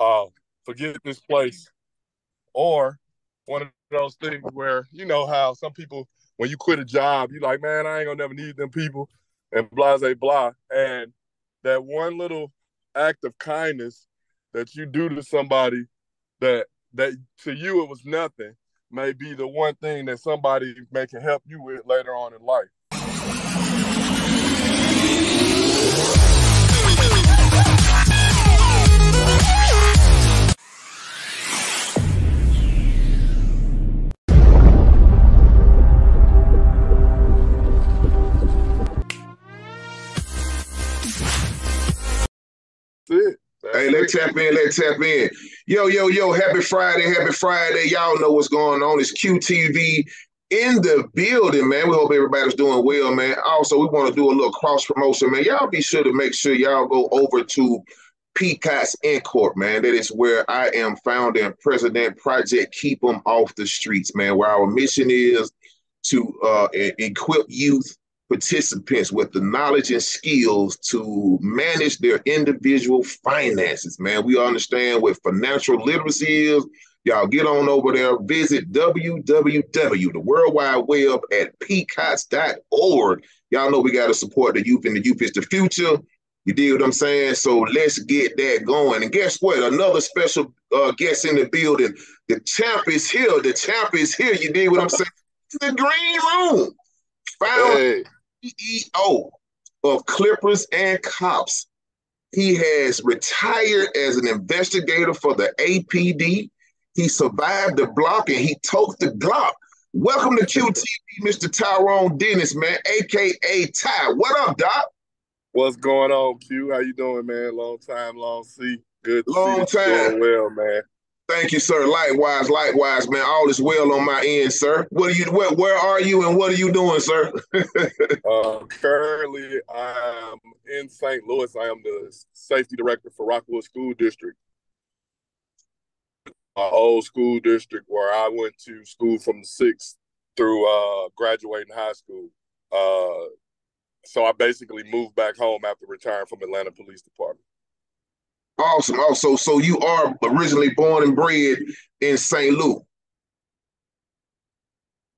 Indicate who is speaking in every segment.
Speaker 1: uh, forget this place, or one of those things where you know how some people when you quit a job, you like, man, I ain't gonna never need them people, and blah blah blah, and that one little act of kindness that you do to somebody that that to you it was nothing may be the one thing that somebody may can help you with later on in life.
Speaker 2: Tap in. Let's tap in. Yo, yo, yo, happy Friday. Happy Friday. Y'all know what's going on. It's QTV in the building, man. We hope everybody's doing well, man. Also, we want to do a little cross promotion, man. Y'all be sure to make sure y'all go over to Peacock's Incorp, man. That is where I am founder and president project Keep Them Off the Streets, man, where our mission is to uh, equip youth participants with the knowledge and skills to manage their individual finances. Man, we understand what financial literacy is. Y'all get on over there, visit www, the World Wide Web at. Y'all know we got to support the youth, and the youth is the future. You deal what I'm saying? So let's get that going. And guess what? Another special uh, guest in the building. The champ is here. The champ is here. You deal what I'm saying? The green room. Found hey. CEO of Clippers and Cops. He has retired as an investigator for the APD. He survived the block and he took the Glock. Welcome to QTV, Mr. Tyrone Dennis, man, aka Ty. What up, Doc?
Speaker 1: What's going on, Q? How you doing, man? Long time, long see. Good.
Speaker 2: Long
Speaker 1: see
Speaker 2: time.
Speaker 1: Doing well, man.
Speaker 2: Thank you, sir. Likewise, likewise, man. All is well on my end, sir. What are you? Where, are you, and what are you doing, sir?
Speaker 1: uh, currently, I'm in St. Louis. I am the safety director for Rockwood School District, my old school district where I went to school from sixth through uh, graduating high school. Uh, so I basically moved back home after retiring from Atlanta Police Department.
Speaker 2: Awesome. Also, so you are originally born and bred in St. Louis.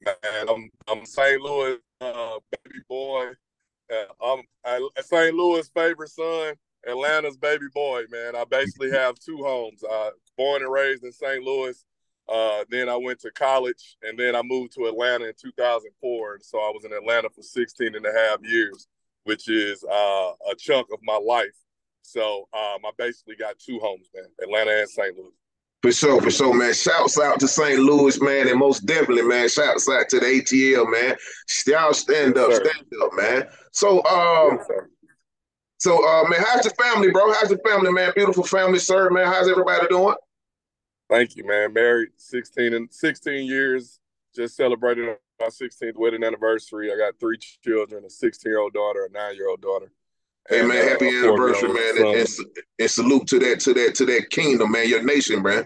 Speaker 1: Man, I'm I'm St. Louis uh, baby boy. Uh, I'm St. Louis' favorite son, Atlanta's baby boy. Man, I basically have two homes. Uh, born and raised in St. Louis. Uh, then I went to college, and then I moved to Atlanta in 2004. So I was in Atlanta for 16 and a half years, which is uh, a chunk of my life. So um, I basically got two homes, man, Atlanta and St. Louis.
Speaker 2: For sure, for sure, man. Shouts out to St. Louis, man, and most definitely, man. Shouts out to the ATL, man. Y'all stand up, stand up, man. So, um, yes, so, uh, man, how's your family, bro? How's your family, man? Beautiful family, sir, man. How's everybody doing?
Speaker 1: Thank you, man. Married 16 and 16 years. Just celebrated my 16th wedding anniversary. I got three children: a 16 year old daughter, a nine year old daughter.
Speaker 2: Hey man, happy uh, anniversary, man, and, and, and, salute to that to that to that kingdom, man, your nation, man.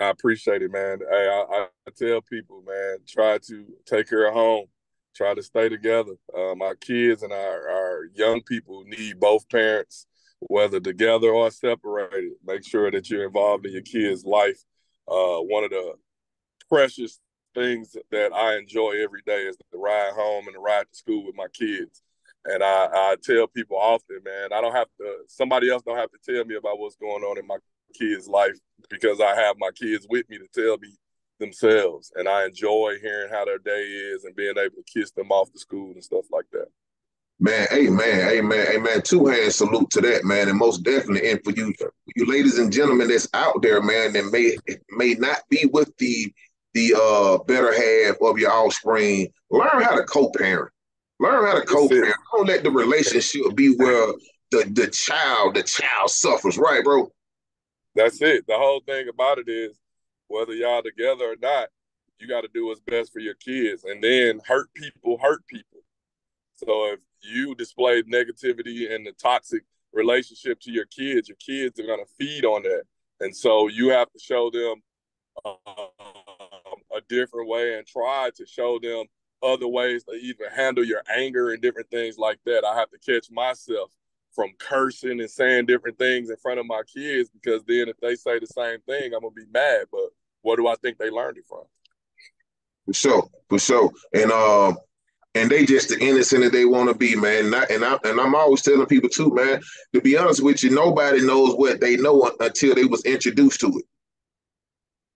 Speaker 1: I appreciate it, man. Hey, I, I tell people, man, try to take care of home, try to stay together. Uh, my kids and our, our young people need both parents, whether together or separated. Make sure that you're involved in your kids' life. Uh, one of the precious things that I enjoy every day is the ride home and the ride to school with my kids. And I, I tell people often, man, I don't have to, somebody else don't have to tell me about what's going on in my kids' life because I have my kids with me to tell me themselves. And I enjoy hearing how their day is and being able to kiss them off to school and stuff like that.
Speaker 2: Man, amen, amen, amen. Two hands salute to that, man, and most definitely. And for you, you ladies and gentlemen that's out there, man, that may may not be with the the uh better half of your offspring, learn how to co-parent. Learn how to co-parent. Don't let the relationship be where the the child the child suffers, right, bro?
Speaker 1: That's it. The whole thing about it is whether y'all together or not, you got to do what's best for your kids, and then hurt people hurt people. So if you display negativity and the toxic relationship to your kids, your kids are gonna feed on that, and so you have to show them um, a different way and try to show them other ways to even handle your anger and different things like that. I have to catch myself from cursing and saying different things in front of my kids because then if they say the same thing, I'm gonna be mad. But what do I think they learned it from?
Speaker 2: For sure, for sure. And um, and they just the innocent that they want to be, man. And I, and I and I'm always telling people too, man. To be honest with you, nobody knows what they know until they was introduced to it.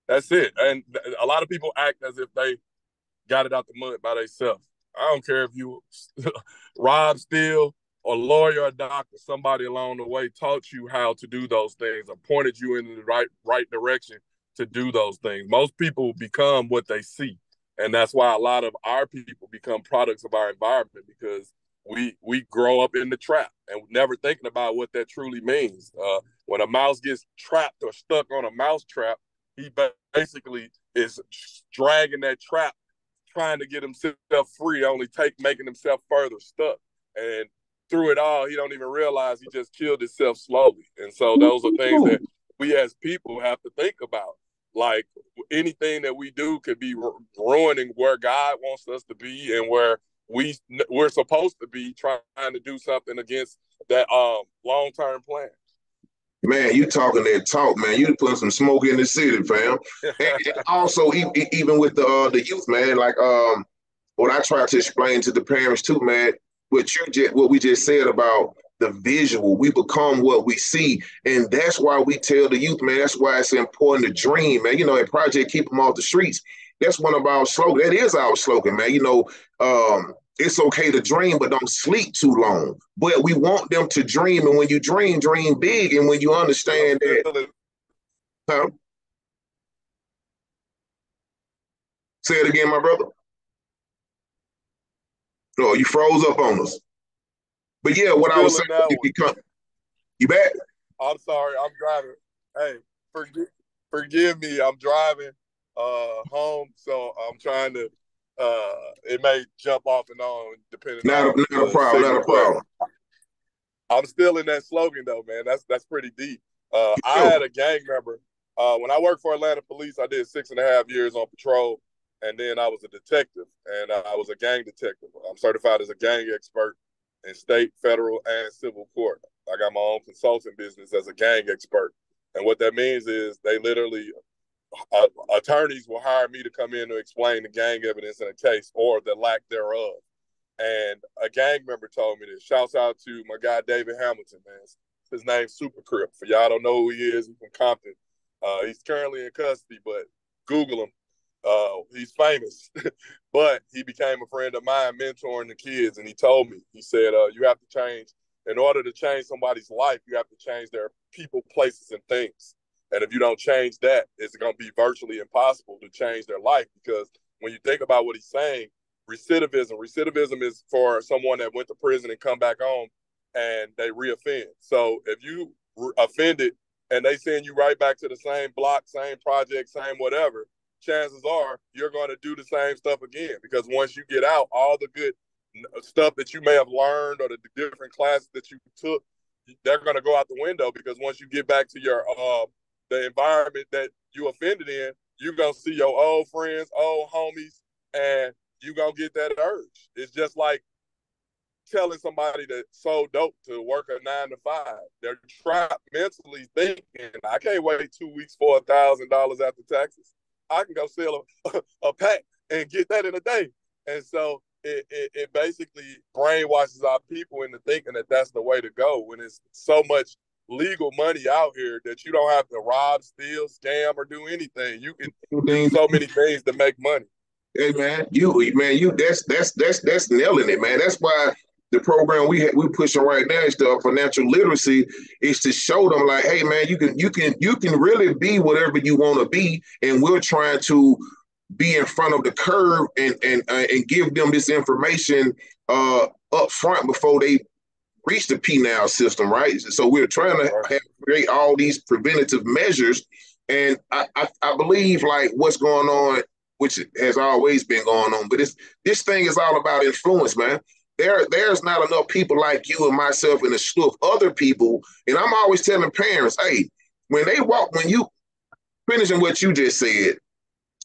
Speaker 1: That's it. And a lot of people act as if they got it out the mud by themselves. I don't care if you rob, steal, or lawyer or doctor. Somebody along the way taught you how to do those things or pointed you in the right right direction to do those things. Most people become what they see. And that's why a lot of our people become products of our environment because we we grow up in the trap and never thinking about what that truly means. Uh, when a mouse gets trapped or stuck on a mouse trap, he basically is dragging that trap, trying to get himself free, only take making himself further stuck. And through it all, he don't even realize he just killed himself slowly. And so those are things that we as people have to think about. Like anything that we do could be ruining where God wants us to be and where we we're supposed to be trying to do something against that um long term plan.
Speaker 2: Man, you talking that talk, man. You putting some smoke in the city, fam. and, also, even with the uh, the youth, man, like um, what I try to explain to the parents too, man. What you just what we just said about the visual. We become what we see. And that's why we tell the youth, man, that's why it's important to dream, man. You know, at Project Keep Them Off the Streets, that's one of our slogans. That is our slogan, man. You know, um, it's okay to dream, but don't sleep too long. But we want them to dream. And when you dream, dream big. And when you understand that, huh? Say it again, my brother. Oh, you froze up on us. But yeah, what I was saying, you, become, you back?
Speaker 1: I'm sorry, I'm driving. Hey, forgive, forgive me. I'm driving uh, home, so I'm trying to. Uh, it may jump off and on depending.
Speaker 2: Not,
Speaker 1: on
Speaker 2: a, not a problem. Not a problem.
Speaker 1: I'm still in that slogan though, man. That's that's pretty deep. Uh, I had a gang member uh, when I worked for Atlanta Police. I did six and a half years on patrol, and then I was a detective, and I was a gang detective. I'm certified as a gang expert in state, federal, and civil court. I got my own consulting business as a gang expert. And what that means is they literally, uh, attorneys will hire me to come in to explain the gang evidence in a case or the lack thereof. And a gang member told me this. Shouts out to my guy David Hamilton, man. His name's Super Crip. For y'all don't know who he is, he's from Compton. Uh, he's currently in custody, but Google him. Uh, he's famous, but he became a friend of mine, mentoring the kids. And he told me, he said, uh, "You have to change. In order to change somebody's life, you have to change their people, places, and things. And if you don't change that, it's going to be virtually impossible to change their life. Because when you think about what he's saying, recidivism, recidivism is for someone that went to prison and come back home and they reoffend. So if you re- offended and they send you right back to the same block, same project, same whatever, chances are you're going to do the same stuff again because once you get out, all the good stuff that you may have learned or the different classes that you took, they're going to go out the window because once you get back to your uh, the environment that you offended in, you're to see your old friends, old homies, and you're to get that urge. It's just like telling somebody that sold dope to work a nine to five. They're trapped mentally thinking, I can't wait two weeks for a thousand dollars after taxes. I can go sell a, a pack and get that in a day. And so it, it, it, basically brainwashes our people into thinking that that's the way to go when it's so much legal money out here that you don't have to rob, steal, scam, or do anything. You can do so many things to make money.
Speaker 2: Hey man, you man, you that's that's that's that's nailing it, man. That's why the program we we pushing right now is the financial literacy is to show them like, hey man, you can you can you can really be whatever you want to be, and we're trying to be in front of the curve and and uh, and give them this information uh, up front before they reach the penal system, right? So we're trying to have, create all these preventative measures, and I, I I believe like what's going on, which has always been going on, but it's this thing is all about influence, man there there's not enough people like you and myself and a slew of other people. And I'm always telling parents, hey, when they walk, when you finishing what you just said,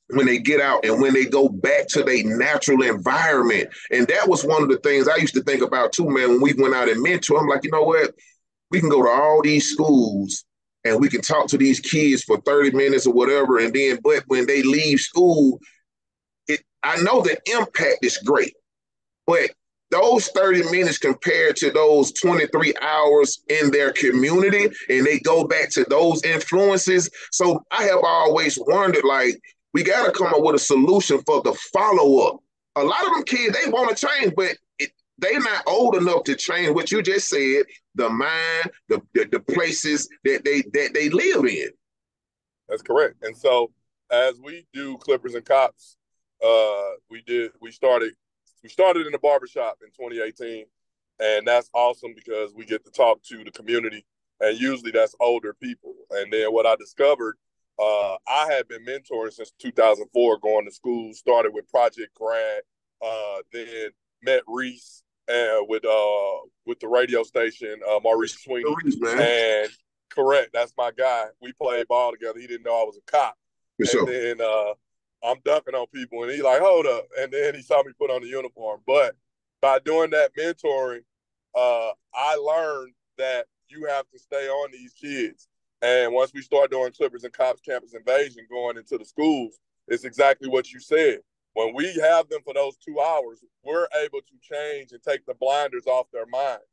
Speaker 2: when they get out and when they go back to their natural environment. And that was one of the things I used to think about too, man. When we went out and mentor, I'm like, you know what? We can go to all these schools and we can talk to these kids for 30 minutes or whatever. And then, but when they leave school, it I know the impact is great, but those 30 minutes compared to those 23 hours in their community and they go back to those influences so i have always wondered like we got to come up with a solution for the follow-up. A lot of them kids they want to change but it, they're not old enough to change what you just said the mind the, the, the places that they that they live in.
Speaker 1: That's correct. And so as we do clippers and cops uh we did we started we started in the barbershop in 2018 and that's awesome because we get to talk to the community and usually that's older people. And then what i discovered uh, i had been mentoring since 2004 going to school started with project grad uh, then met reese and with uh with the radio station uh, maurice swing and correct that's my guy we played ball together he didn't know i was a cop For and sure. then uh I'm ducking on people, and he like, hold up, and then he saw me put on the uniform. But by doing that mentoring, uh, I learned that you have to stay on these kids. And once we start doing Clippers and Cops campus invasion, going into the schools, it's exactly what you said. When we have them for those two hours, we're able to change and take the blinders off their minds.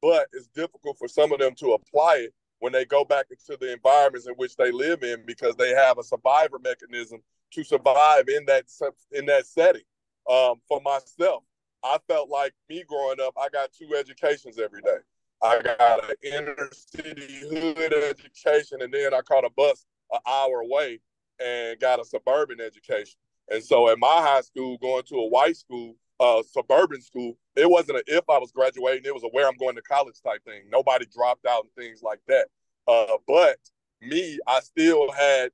Speaker 1: But it's difficult for some of them to apply it when they go back into the environments in which they live in because they have a survivor mechanism to survive in that in that setting. Um, for myself, I felt like me growing up, I got two educations every day. I got an inner city hood education, and then I caught a bus an hour away and got a suburban education. And so at my high school, going to a white school, uh, suburban school, it wasn't a if I was graduating, it was a where I'm going to college type thing. Nobody dropped out and things like that. Uh, but me, I still had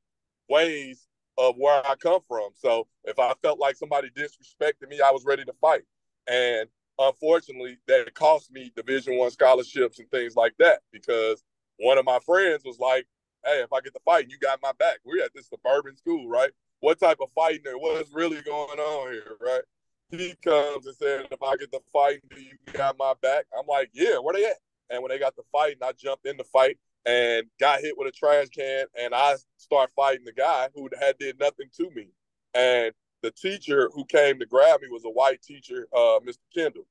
Speaker 1: ways of where I come from. So if I felt like somebody disrespected me, I was ready to fight. And unfortunately, that cost me Division One scholarships and things like that because one of my friends was like, "Hey, if I get the fight, you got my back." We're at this suburban school, right? What type of fighting there? What's really going on here, right? He comes and said, "If I get the fight, do you got my back?" I'm like, "Yeah, where they at?" And when they got the fight, and I jumped in the fight, and got hit with a trash can and I start fighting the guy who had did nothing to me. And the teacher who came to grab me was a white teacher, uh, Mr. Kendall.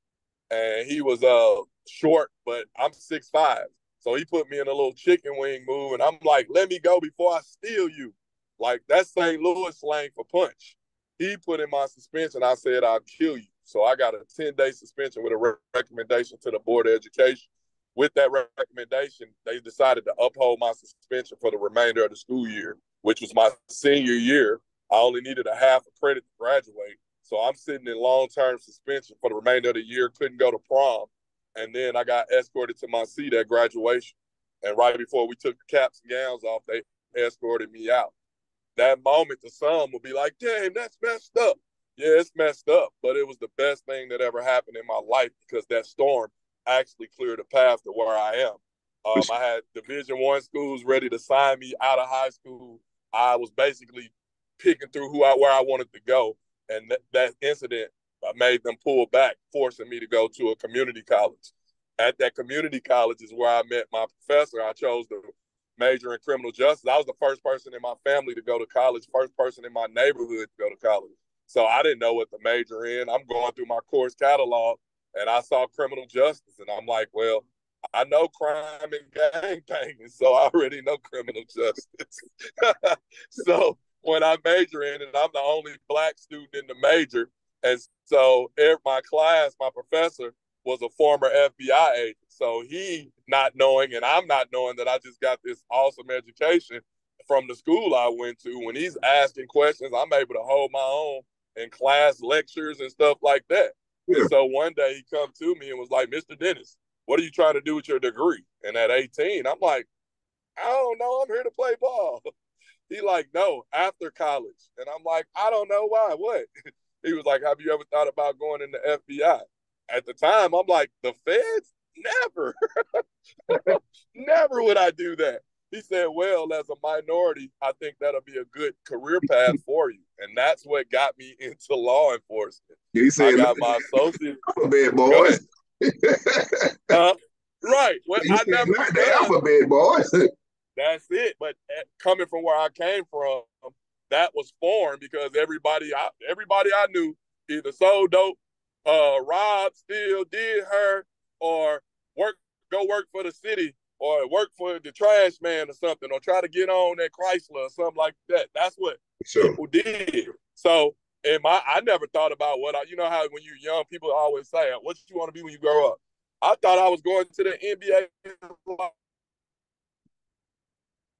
Speaker 1: And he was uh short, but I'm six five. So he put me in a little chicken wing move and I'm like, let me go before I steal you. Like that's St. Louis slang for punch. He put in my suspension. I said I'll kill you. So I got a 10 day suspension with a re- recommendation to the Board of Education with that recommendation, they decided to uphold my suspension for the remainder of the school year, which was my senior year. I only needed a half a credit to graduate. So I'm sitting in long term suspension for the remainder of the year, couldn't go to prom. And then I got escorted to my seat at graduation. And right before we took the caps and gowns off, they escorted me out. That moment, the son will be like, damn, that's messed up. Yeah, it's messed up, but it was the best thing that ever happened in my life because that storm actually cleared a path to where I am. Um, I had Division One schools ready to sign me out of high school. I was basically picking through who I where I wanted to go, and th- that incident made them pull back, forcing me to go to a community college. At that community college is where I met my professor. I chose to major in criminal justice. I was the first person in my family to go to college, first person in my neighborhood to go to college. So I didn't know what to major in. I'm going through my course catalog and I saw criminal justice, and I'm like, well, I know crime and gang banging, so I already know criminal justice. so when I major in it, I'm the only black student in the major, and so my class, my professor was a former FBI agent. So he not knowing, and I'm not knowing that I just got this awesome education from the school I went to. When he's asking questions, I'm able to hold my own in class lectures and stuff like that. Yeah. And so one day he come to me and was like, Mr. Dennis, what are you trying to do with your degree? And at 18, I'm like, I don't know. I'm here to play ball. He like, no, after college. And I'm like, I don't know why. What? He was like, Have you ever thought about going in the FBI? At the time, I'm like, the feds? Never. Never would I do that. he said, "Well, as a minority, I think that'll be a good career path for you." And that's what got me into law enforcement.
Speaker 2: He said,
Speaker 1: I got my associate.
Speaker 2: Alphabet boys.
Speaker 1: uh, right. Well, I never
Speaker 2: not the alphabet boys.
Speaker 1: That's it. But eh, coming from where I came from, that was foreign because everybody, I, everybody I knew either sold dope, uh, robbed, still did her, or work, go work for the city, or work for the trash man or something, or try to get on that Chrysler or something like that. That's what sure. people did. So, and my, I never thought about what I, you know how when you're young, people always say, "What you want to be when you grow up?" I thought I was going to the NBA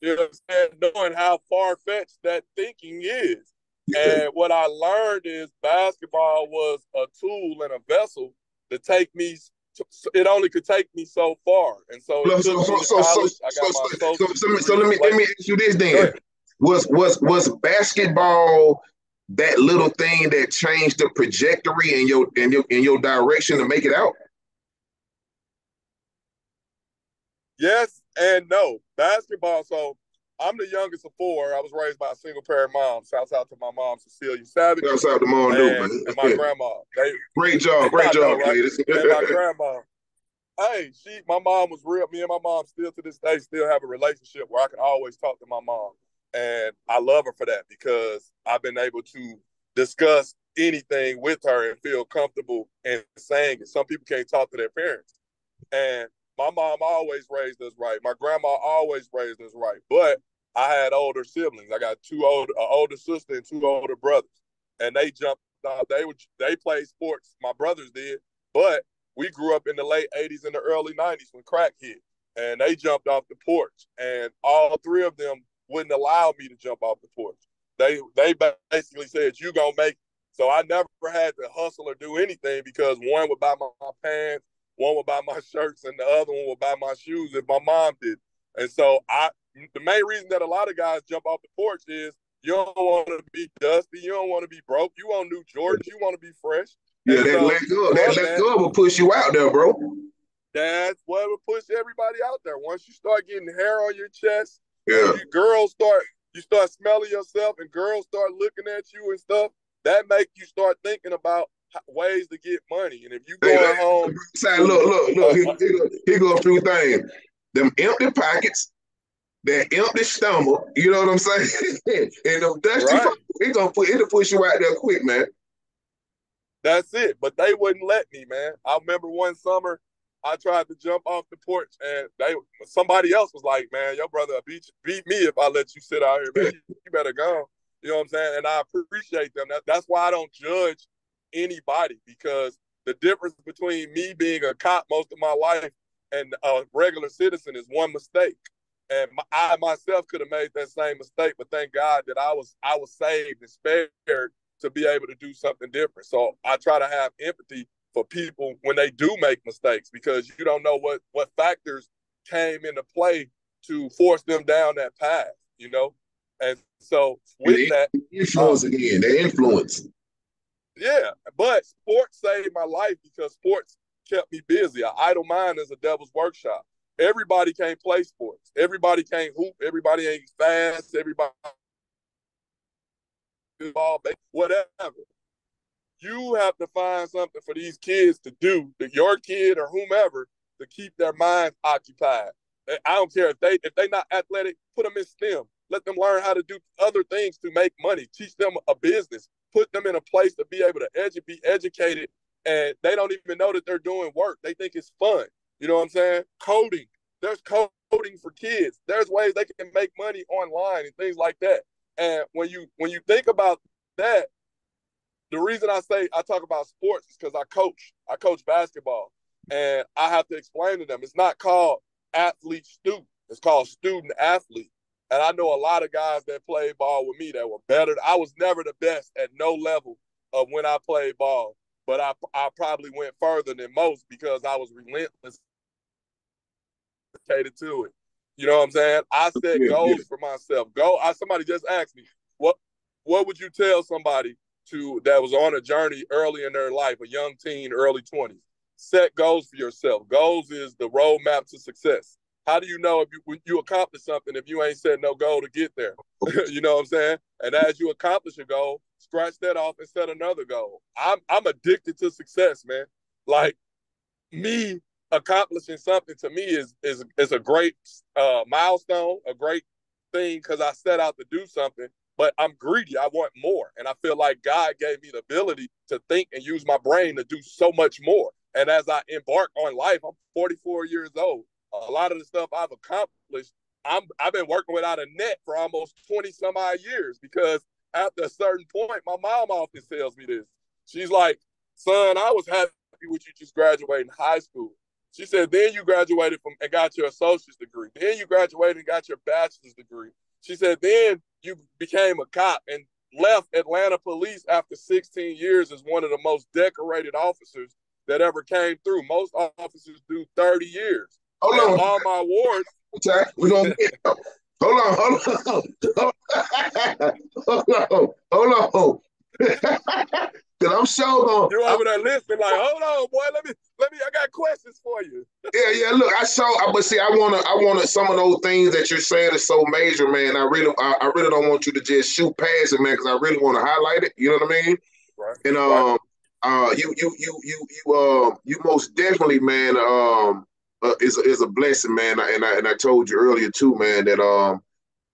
Speaker 1: you know what I'm saying? Knowing how far fetched that thinking is. And what I learned is basketball was a tool and a vessel to take me. To, it only could take me so far, and so so so so, so, so,
Speaker 2: so, so, let me let me ask you this then: was was was basketball that little thing that changed the trajectory in your in your in your direction to make it out?
Speaker 1: Yes and no. Basketball. So I'm the youngest of four. I was raised by a single parent mom. Shouts out to my mom, Cecilia Savage.
Speaker 2: Shouts out to mom, and,
Speaker 1: and my grandma. They,
Speaker 2: great job, great job, right?
Speaker 1: and my grandma. Hey, she, my mom was real. Me and my mom still to this day still have a relationship where I can always talk to my mom, and I love her for that because I've been able to discuss anything with her and feel comfortable and saying it. Some people can't talk to their parents, and my mom always raised us right. My grandma always raised us right. But I had older siblings. I got two older, an older sister and two older brothers, and they jumped. out. they would they played sports. My brothers did, but we grew up in the late '80s and the early '90s when crack hit, and they jumped off the porch, and all three of them wouldn't allow me to jump off the porch. They they basically said you gonna make. So I never had to hustle or do anything because one would buy my, my pants, one would buy my shirts and the other one would buy my shoes if my mom did. And so I the main reason that a lot of guys jump off the porch is you don't want to be dusty, you don't want to be broke, you want new Jordans, you want to be fresh.
Speaker 2: Yeah, and that so, let go, that let go will push you out there, bro.
Speaker 1: That's what will push everybody out there. Once you start getting hair on your chest,
Speaker 2: yeah,
Speaker 1: you, girls start you start smelling yourself, and girls start looking at you and stuff. That make you start thinking about ways to get money. And if you going hey, home,
Speaker 2: say, look, look, look, here, here, go, here go a few things. Them empty pockets, that empty stomach, you know what I'm saying? and them dusty, right. he gonna put it'll push you out there quick, man.
Speaker 1: That's it. But they wouldn't let me, man. I remember one summer I tried to jump off the porch and they somebody else was like, Man, your brother beat beat me if I let you sit out here, man. you better go. You know what I'm saying? And I appreciate them. That, that's why I don't judge anybody because the difference between me being a cop most of my life and a regular citizen is one mistake. And my, I myself could have made that same mistake, but thank God that I was I was saved and spared to be able to do something different. So I try to have empathy for people when they do make mistakes because you don't know what what factors came into play to force them down that path, you know. And so with that,
Speaker 2: influence um, again, the influence.
Speaker 1: Yeah, but sports saved my life because sports kept me busy. An idle mind is a devil's workshop. Everybody can't play sports. Everybody can't hoop. Everybody ain't fast. Everybody ball, whatever. You have to find something for these kids to do, your kid or whomever, to keep their minds occupied. Eh, I don't care if they if they not athletic, put them in STEM. Let them learn how to do other things to make money. Teach them a business put them in a place to be able to edu- be educated and they don't even know that they're doing work. They think it's fun. You know what I'm saying? Coding. There's coding for kids. There's ways they can make money online and things like that. And when you when you think about that, the reason I say I talk about sports is because I coach. I coach basketball. And I have to explain to them it's not called athlete student. It's called student athlete. And I know a lot of guys that played ball with me that were better. I was never the best at no level of when I played ball, but I I probably went further than most because I was relentless to it. You know what I'm saying? I set yeah, goals yeah. for myself. Go. I, somebody just asked me what what would you tell somebody to that was on a journey early in their life, a young teen, early 20s? Set goals for yourself. Goals is the roadmap to success. How do you know if you when you accomplish something if you ain't set no goal to get there? you know what I'm saying? And as you accomplish a goal, scratch that off and set another goal. I'm I'm addicted to success, man. Like me accomplishing something to me is is is a great uh, milestone, a great thing because I set out to do something. But I'm greedy. I want more, and I feel like God gave me the ability to think and use my brain to do so much more. And as I embark on life, I'm 44 years old. A lot of the stuff I've accomplished, I'm I've been working without a net for almost 20 some odd years because after a certain point, my mom often tells me this. She's like, son, I was happy with you just graduating high school. She said, then you graduated from and got your associate's degree. Then you graduated and got your bachelor's degree. She said, then you became a cop and left Atlanta police after 16 years as one of the most decorated officers that ever came through. Most officers do 30 years. Hold on. All my awards.
Speaker 2: Okay, we're gonna get Hold on, hold on, hold on, hold on. Cause I'm sure
Speaker 1: going You over there listening, like, hold on, boy. Let me, let me. I got questions for you.
Speaker 2: yeah, yeah. Look, I saw, but see, I wanna, I wanna. Some of those things that you're saying is so major, man. I really, I, I really don't want you to just shoot past it, man, because I really want to highlight it. You know what I mean? Right. And um, right. uh, you, you, you, you, you, um, uh, you most definitely, man, um, uh, is is a blessing, man. And I and I told you earlier too, man, that um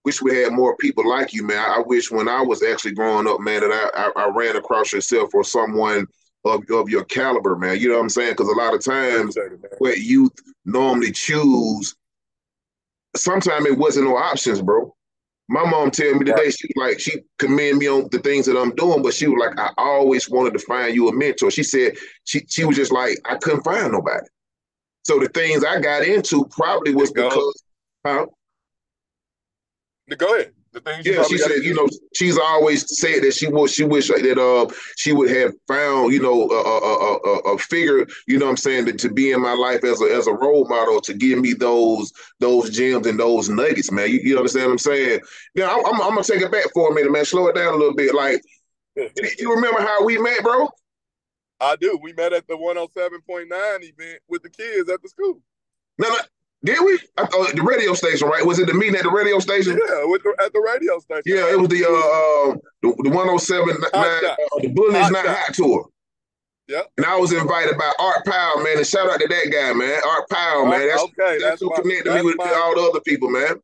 Speaker 2: wish we had more people like you, man. I wish when I was actually growing up, man, that I, I, I ran across yourself or someone of, of your caliber, man. You know what I'm saying? Because a lot of times what youth normally choose, sometimes it wasn't no options, bro. My mom tell me today, she like she commend me on the things that I'm doing, but she was like, I always wanted to find you a mentor. She said she she was just like, I couldn't find nobody. So the things I got into probably was because huh?
Speaker 1: Go ahead. The things
Speaker 2: yeah, she said, you know, she's always said that she would, she wish that uh she would have found, you know, a, a, a, a figure, you know, what I'm saying that to be in my life as a as a role model to give me those those gems and those nuggets, man. You, you understand what I'm saying? Yeah, I'm, I'm, I'm gonna take it back for a minute, man. Slow it down a little bit. Like, you remember how we met, bro?
Speaker 1: I do. We met at the 107.9 event with the kids at the school.
Speaker 2: No, no, did we? I thought the radio station, right? Was it the meeting at the radio station?
Speaker 1: Yeah, with the, at the radio station.
Speaker 2: Yeah, it was the uh, uh the, the 107 nine, uh, the Bullies Not Hot tour.
Speaker 1: Yeah.
Speaker 2: And I was invited by Art Powell, man. And shout out to that guy, man. Art Powell, man. That's okay. That's, that's who connected me with my, all the other people, man.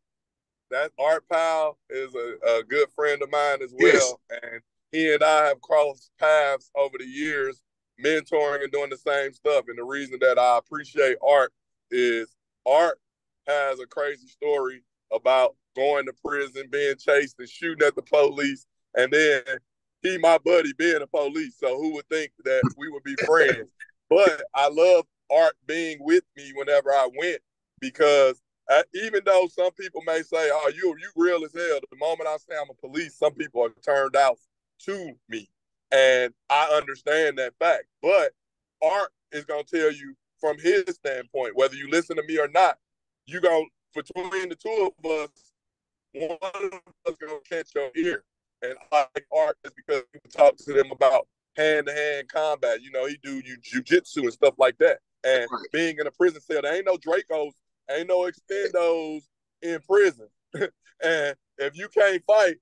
Speaker 1: That Art Powell is a, a good friend of mine as well. Yes. And he and I have crossed paths over the years, mentoring and doing the same stuff. And the reason that I appreciate Art is Art has a crazy story about going to prison, being chased and shooting at the police, and then he, my buddy, being a police. So who would think that we would be friends? But I love Art being with me whenever I went because I, even though some people may say, "Oh, you you real as hell," the moment I say I'm a police, some people are turned out to me, and I understand that fact. But Art is gonna tell you from his standpoint, whether you listen to me or not, you go between the two of us, one of us gonna catch your ear. And I like art is because people talk to them about hand to hand combat. You know, he do you jujitsu and stuff like that. And right. being in a prison cell, there ain't no Dracos, ain't no extendos in prison. and if you can't fight,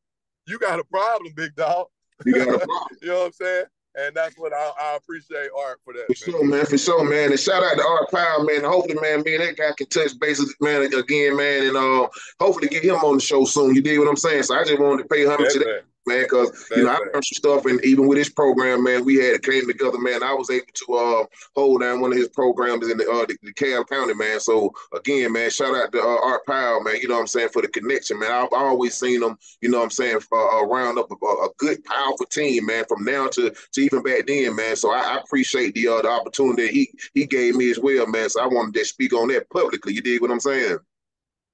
Speaker 1: you got a problem, big dog.
Speaker 2: You got a problem.
Speaker 1: you know what I'm saying? And that's what I, I appreciate Art for that.
Speaker 2: For man. sure, man. For sure, man. And shout out to Art Powell, man. Hopefully, man, me and that guy can touch bases, man, again, man, and uh, hopefully get him on the show soon. You did what I'm saying? So I just wanted to pay homage to that man, because you know I learned some stuff, and even with his program, man, we had it came together, man. I was able to uh, hold down one of his programs in the, uh, the, the County, man. So again, man, shout out to uh, Art Powell, man. You know what I'm saying for the connection, man. I've always seen them, you know what I'm saying, uh, round up a, a, good, powerful team, man. From now to to even back then, man. So I, I appreciate the uh, the opportunity he he gave me as well, man. So I wanted to speak on that publicly. You dig what I'm saying?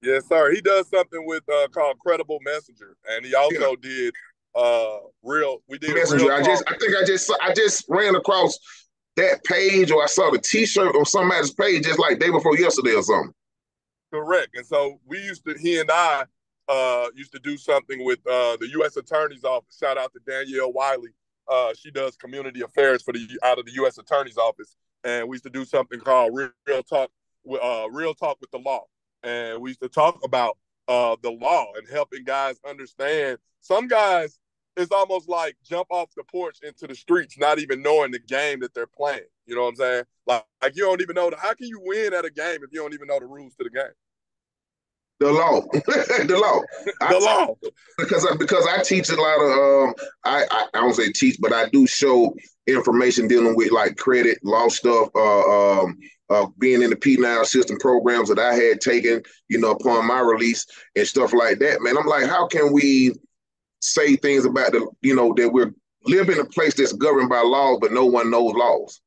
Speaker 1: Yes, sir. He does something with uh, called Credible Messenger, and he also yeah. did uh real we did
Speaker 2: messenger. I just I think I just I just ran across that page or I saw the t-shirt on somebody's page just like day before yesterday or something.
Speaker 1: Correct. And so we used to he and I uh used to do something with uh the US Attorney's Office. Shout out to Danielle Wiley. Uh she does community affairs for the out of the US Attorney's Office. And we used to do something called Real, Talk with uh Real Talk with the Law. and we used to talk about uh, the law and helping guys understand. Some guys, it's almost like jump off the porch into the streets, not even knowing the game that they're playing. You know what I'm saying? Like, like you don't even know the, how can you win at a game if you don't even know the rules to the game?
Speaker 2: The law, the law,
Speaker 1: the
Speaker 2: I,
Speaker 1: law.
Speaker 2: Because I, because I teach a lot of um, I, I I don't say teach, but I do show information dealing with like credit, law stuff, uh, um, uh, being in the penal system programs that I had taken, you know, upon my release and stuff like that. Man, I'm like, how can we say things about the, you know, that we're living in a place that's governed by laws, but no one knows laws.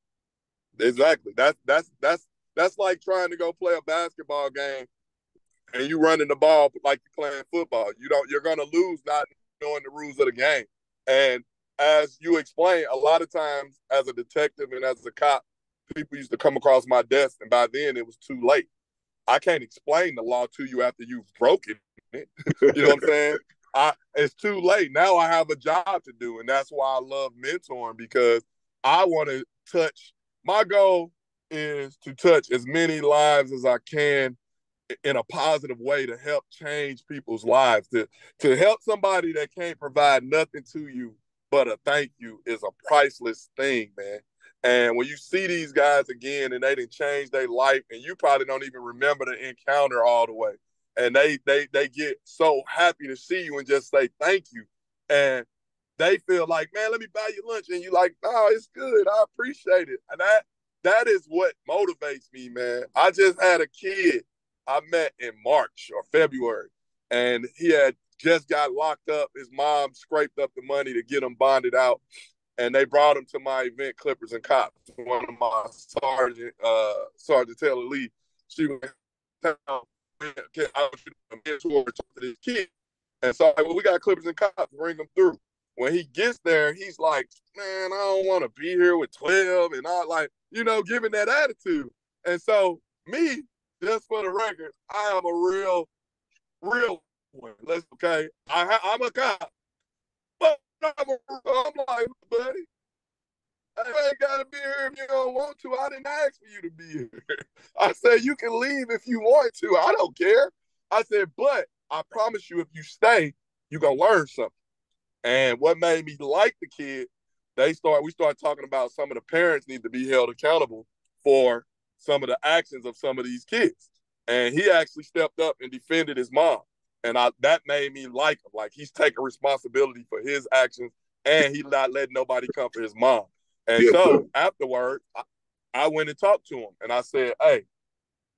Speaker 1: Exactly. That's that's that's that's like trying to go play a basketball game and you running the ball like you're playing football. You don't you're gonna lose not knowing the rules of the game. And as you explain, a lot of times as a detective and as a cop, people used to come across my desk, and by then it was too late. I can't explain the law to you after you've broken it. you know what I'm saying? I it's too late. Now I have a job to do, and that's why I love mentoring because I want to touch. My goal is to touch as many lives as I can in a positive way to help change people's lives. To to help somebody that can't provide nothing to you but a thank you is a priceless thing, man. And when you see these guys again and they didn't change their life, and you probably don't even remember the encounter all the way and they they they get so happy to see you and just say thank you. And they feel like man let me buy you lunch. And you like oh it's good. I appreciate it. And that that is what motivates me man. I just had a kid i met in march or february and he had just got locked up. His mom scraped up the money to get him bonded out and they brought him to my event clippers and cops. One of my sergeant uh sergeant taylor lee she went I was a mentor to this kid. And so like, well, we got Clippers and cops, bring them through. When he gets there, he's like, man, I don't want to be here with 12 and all like, you know, giving that attitude. And so me, just for the record, I am a real, real one. Let's okay. I I'm a cop. But I'm, a, I'm like, buddy, I ain't gotta be here if you don't want to. I didn't ask for you to be here. I said you can leave if you want to. I don't care. I said, but I promise you, if you stay, you're gonna learn something. And what made me like the kid, they start we start talking about some of the parents need to be held accountable for some of the actions of some of these kids. And he actually stepped up and defended his mom. And I that made me like him. Like he's taking responsibility for his actions and he not letting nobody come for his mom. And yeah, so afterward, I, I, went and talked to him and I said, Hey,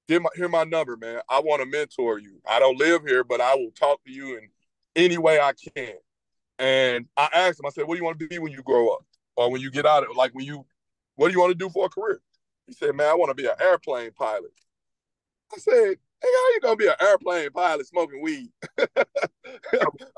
Speaker 1: give my here my number, man. I want to mentor you. I don't live here, but I will talk to you in any way I can. And I asked him, I said, What do you want to be when you grow up? Or when you get out of like when you what do you want to do for a career? He said, Man, I want to be an airplane pilot. I said, Hey, how you gonna be an airplane pilot smoking weed?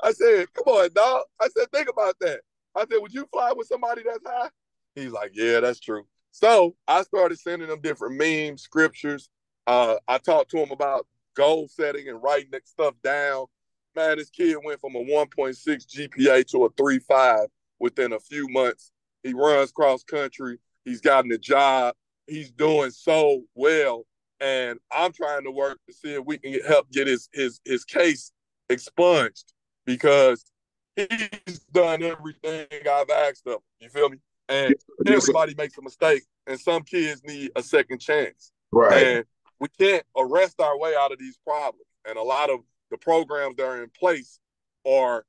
Speaker 1: I said, Come on, dog. I said, think about that. I said, Would you fly with somebody that's high? He's like, yeah, that's true. So I started sending him different memes, scriptures. Uh, I talked to him about goal setting and writing that stuff down. Man, this kid went from a 1.6 GPA to a 3.5 within a few months. He runs cross country. He's gotten a job. He's doing so well. And I'm trying to work to see if we can help get his his his case expunged because he's done everything I've asked him. You feel me? And everybody makes a mistake, and some kids need a second chance.
Speaker 2: Right.
Speaker 1: And we can't arrest our way out of these problems. And a lot of the programs that are in place are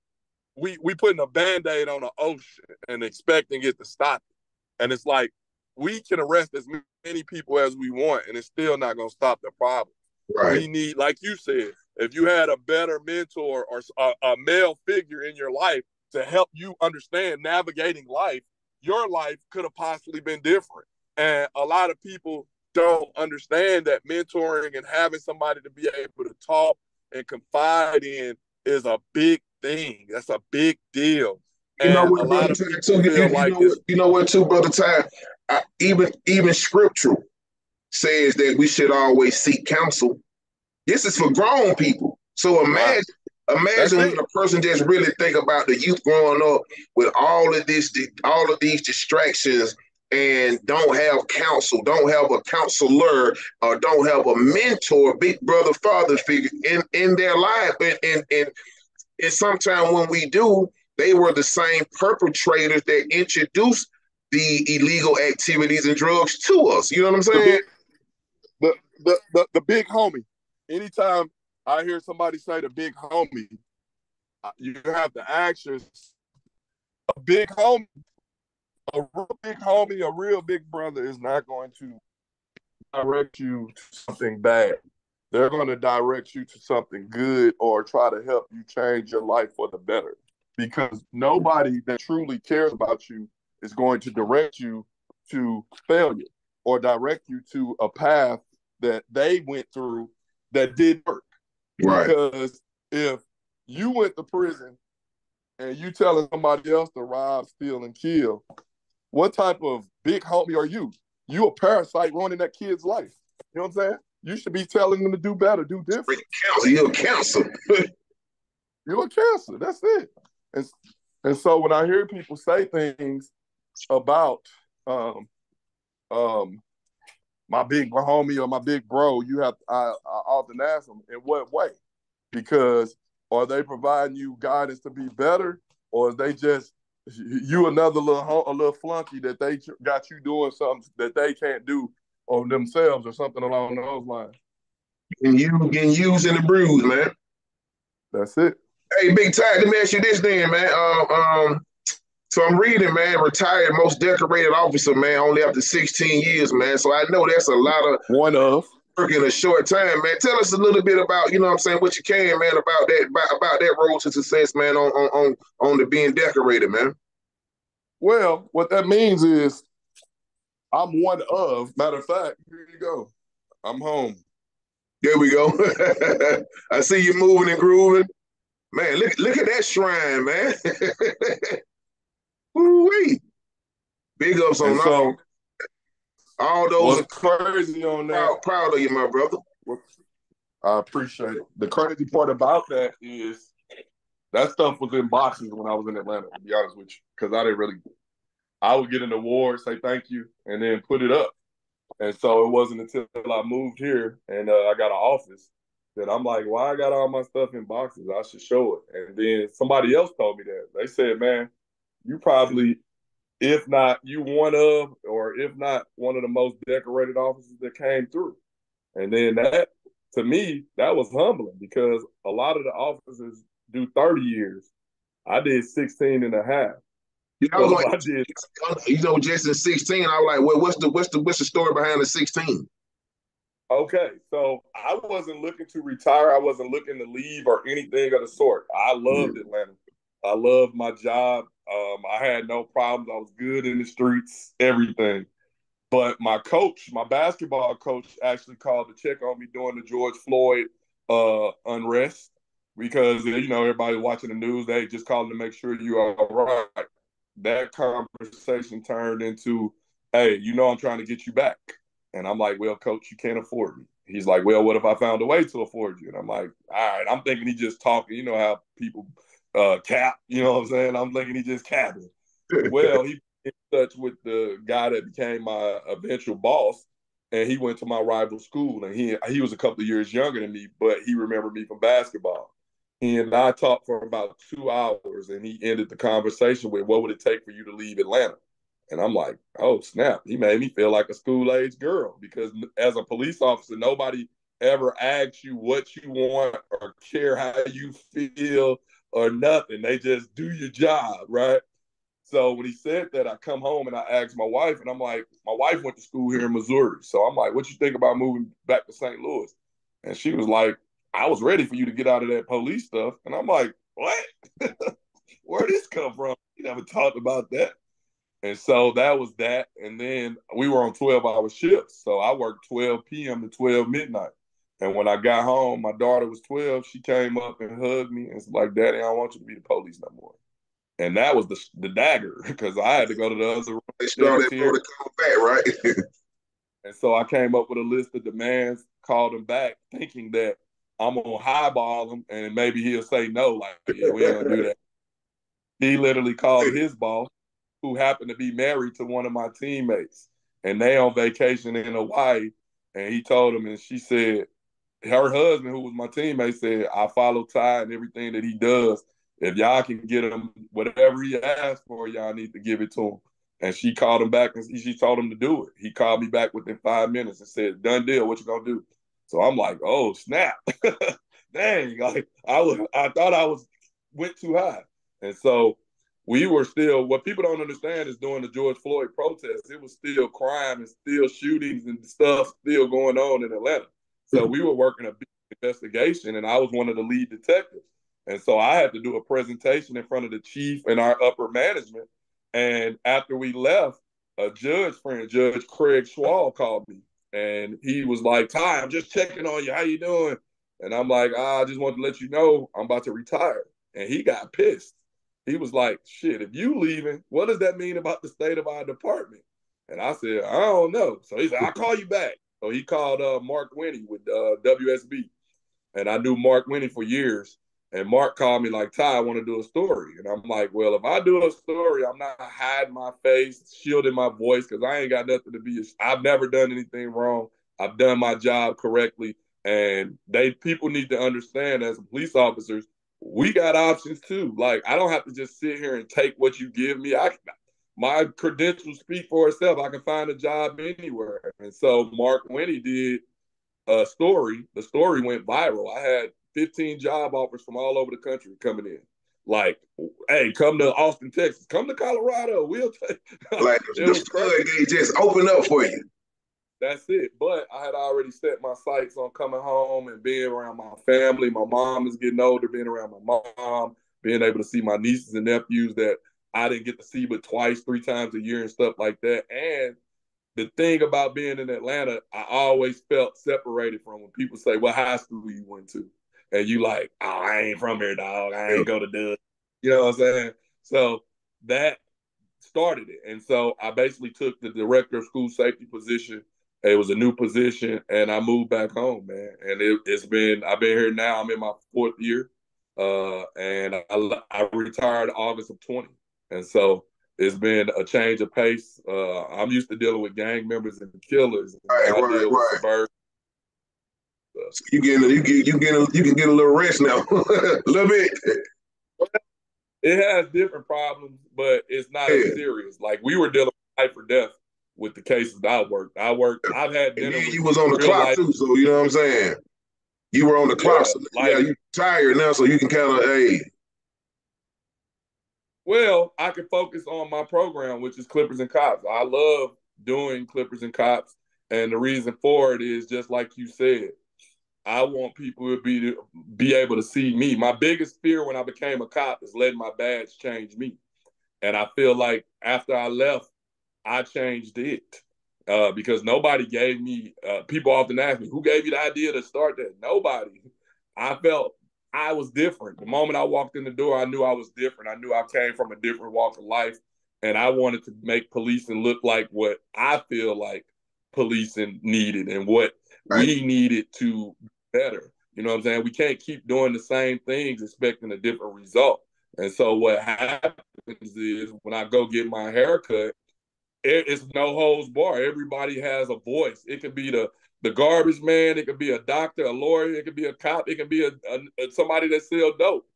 Speaker 1: we we putting a band-aid on the ocean and expecting it to stop it. And it's like we can arrest as many people as we want, and it's still not going to stop the problem.
Speaker 2: Right.
Speaker 1: We need, like you said, if you had a better mentor or a, a male figure in your life to help you understand navigating life, your life could have possibly been different. And a lot of people don't understand that mentoring and having somebody to be able to talk and confide in is a big thing. That's a big deal. And you know what, of too, feel
Speaker 2: you,
Speaker 1: like
Speaker 2: know, you know what, too, brother Ty. I, even even scriptural says that we should always seek counsel. This is for grown people. So imagine Imagine when a person just really think about the youth growing up with all of this, all of these distractions and don't have counsel, don't have a counselor, or don't have a mentor, big brother, father figure in, in their life. And, and, and, and sometimes when we do, they were the same perpetrators that introduced the illegal activities and drugs to us. You know what I'm saying?
Speaker 1: The, the, the, the big homie. Anytime I hear somebody say the big homie, uh, you have to ask a big homie a real big homie, a real big brother is not going to direct you to something bad. They're going to direct you to something good or try to help you change your life for the better. Because nobody that truly cares about you is going to direct you to failure or direct you to a path that they went through that did work.
Speaker 2: Right.
Speaker 1: Because if you went to prison and you telling somebody else to rob, steal, and kill, what type of big homie are you? You a parasite ruining that kid's life. You know what I'm saying? You should be telling them to do better, do different.
Speaker 2: You're a counselor.
Speaker 1: You're a counselor. That's it. And, and so when I hear people say things about um, um, my big homie or my big bro, you have I, I often ask them in what way? Because are they providing you guidance to be better, or is they just you another little a little flunky that they got you doing something that they can't do on themselves or something along those lines.
Speaker 2: And you getting used in the bruise, man.
Speaker 1: That's it.
Speaker 2: Hey, Big Ty, let me ask you this then, man. Uh, um, so I'm reading, man, retired most decorated officer, man, only after 16 years, man. So I know that's a lot of
Speaker 1: one of
Speaker 2: work in a short time, man. Tell us a little bit about, you know what I'm saying, what you can, man, about that about, about that road to success, man, on on on, on the being decorated, man.
Speaker 1: Well, what that means is I'm one of, matter of fact, here you go. I'm home.
Speaker 2: There we go. I see you moving and grooving. Man, look look at that shrine, man. Woo-wee. Big ups on so, all, all those.
Speaker 1: What's crazy on that?
Speaker 2: Proud, proud of you, my brother.
Speaker 1: I appreciate it. The crazy part about that is that stuff was in boxes when I was in Atlanta, to be honest with you, because I didn't really. I would get an award, say thank you, and then put it up. And so it wasn't until I moved here and uh, I got an office that I'm like, why I got all my stuff in boxes? I should show it. And then somebody else told me that. They said, man, you probably, if not you one of, or if not one of the most decorated officers that came through. And then that, to me, that was humbling because a lot of the officers do 30 years. I did 16 and a half.
Speaker 2: You know, so like, I did. You know, just in 16, I was like, well, what's the what's the what's the story behind the 16?
Speaker 1: Okay, so I wasn't looking to retire. I wasn't looking to leave or anything of the sort. I loved. Atlanta. I loved my job. Um, I had no problems. I was good in the streets, everything. But my coach, my basketball coach, actually called to check on me during the George Floyd uh, unrest because you know everybody watching the news. They just calling to make sure you are all right. That conversation turned into, "Hey, you know I'm trying to get you back," and I'm like, "Well, coach, you can't afford me." He's like, "Well, what if I found a way to afford you?" And I'm like, "All right." I'm thinking he just talking. You know how people uh, cap. You know what I'm saying? I'm thinking he just capping. well, he in touch with the guy that became my eventual boss, and he went to my rival school, and he he was a couple of years younger than me, but he remembered me from basketball. He and I talked for about two hours, and he ended the conversation with, "What would it take for you to leave Atlanta?" And I'm like, "Oh snap!" He made me feel like a school age girl because as a police officer, nobody ever asks you what you want or care how you feel or nothing. They just do your job, right? So when he said that, I come home and I asked my wife, and I'm like, my wife went to school here in Missouri. So I'm like, what you think about moving back to St. Louis? And she was like, I was ready for you to get out of that police stuff. And I'm like, what? Where this come from? You never talked about that. And so that was that. And then we were on 12 hour shifts. So I worked 12 p.m. to 12 midnight. And when I got home, my daughter was 12. She came up and hugged me and was like, Daddy, I don't want you to be the police no more. And that was the the dagger because I had to go to the other room.
Speaker 2: They started to come back, right?
Speaker 1: and so I came up with a list of demands, called him back, thinking that I'm gonna highball him, and maybe he'll say no. Like, yeah, we don't do that. He literally called his boss who happened to be married to one of my teammates, and they on vacation in Hawaii. And he told him, and she said, her husband, who was my teammate, said, I follow Ty and everything that he does. If y'all can get him whatever he asked for, y'all need to give it to him. And she called him back and she told him to do it. He called me back within five minutes and said, Done deal, what you gonna do? So I'm like, oh snap. Dang, like I was I thought I was went too high. And so we were still what people don't understand is during the George Floyd protests, it was still crime and still shootings and stuff still going on in Atlanta. So we were working a big investigation, and I was one of the lead detectives. And so I had to do a presentation in front of the chief and our upper management. And after we left, a judge friend, Judge Craig Schwall, called me, and he was like, "Ty, I'm just checking on you. How you doing?" And I'm like, ah, "I just want to let you know I'm about to retire." And he got pissed. He was like, "Shit, if you leaving, what does that mean about the state of our department?" And I said, "I don't know." So he said, "I'll call you back." So he called uh, Mark Winne with uh, WSB, and I knew Mark Winne for years. And Mark called me like, Ty, I want to do a story. And I'm like, well, if I do a story, I'm not hiding my face, shielding my voice, because I ain't got nothing to be. I've never done anything wrong. I've done my job correctly. And they people need to understand as police officers, we got options too. Like I don't have to just sit here and take what you give me. I my credentials speak for itself. I can find a job anywhere. And so Mark Winne did a story. The story went viral. I had 15 job offers from all over the country coming in. Like, hey, come to Austin, Texas. Come to Colorado. We'll take.
Speaker 2: like the floodgate just open up for you.
Speaker 1: That's it. But I had already set my sights on coming home and being around my family. My mom is getting older, being around my mom, being able to see my nieces and nephews that I didn't get to see but twice, three times a year and stuff like that. And the thing about being in Atlanta, I always felt separated from when people say, "What high school you went to?" and you like, "Oh, I ain't from here, dog. I ain't go to Dud." You know what I'm saying? So that started it, and so I basically took the director of school safety position. It was a new position, and I moved back home, man. And it, has been I've been here now. I'm in my fourth year, uh, and I, I retired August of 20, and so it's been a change of pace. Uh, I'm used to dealing with gang members and killers.
Speaker 2: Right, right, right. So you getting you get you get you can get a little rest now, a little bit.
Speaker 1: It has different problems, but it's not yeah. as serious. Like we were dealing with life or death with the cases I worked. I worked. I've had dinner.
Speaker 2: you was on the clock life. too, so you know what I'm saying. You were on the clock. Yeah, so, like, yeah you tired now, so you can kind of hey
Speaker 1: well, I can focus on my program, which is Clippers and Cops. I love doing Clippers and Cops, and the reason for it is just like you said. I want people to be to be able to see me. My biggest fear when I became a cop is letting my badge change me, and I feel like after I left, I changed it uh, because nobody gave me. Uh, people often ask me, "Who gave you the idea to start that?" Nobody. I felt I was different. The moment I walked in the door, I knew I was different. I knew I came from a different walk of life. And I wanted to make policing look like what I feel like policing needed and what right. we needed to better. You know what I'm saying? We can't keep doing the same things expecting a different result. And so what happens is when I go get my haircut, it's no holds bar. Everybody has a voice. It could be the the garbage man. It could be a doctor, a lawyer. It could be a cop. It could be a, a, somebody that sell dope.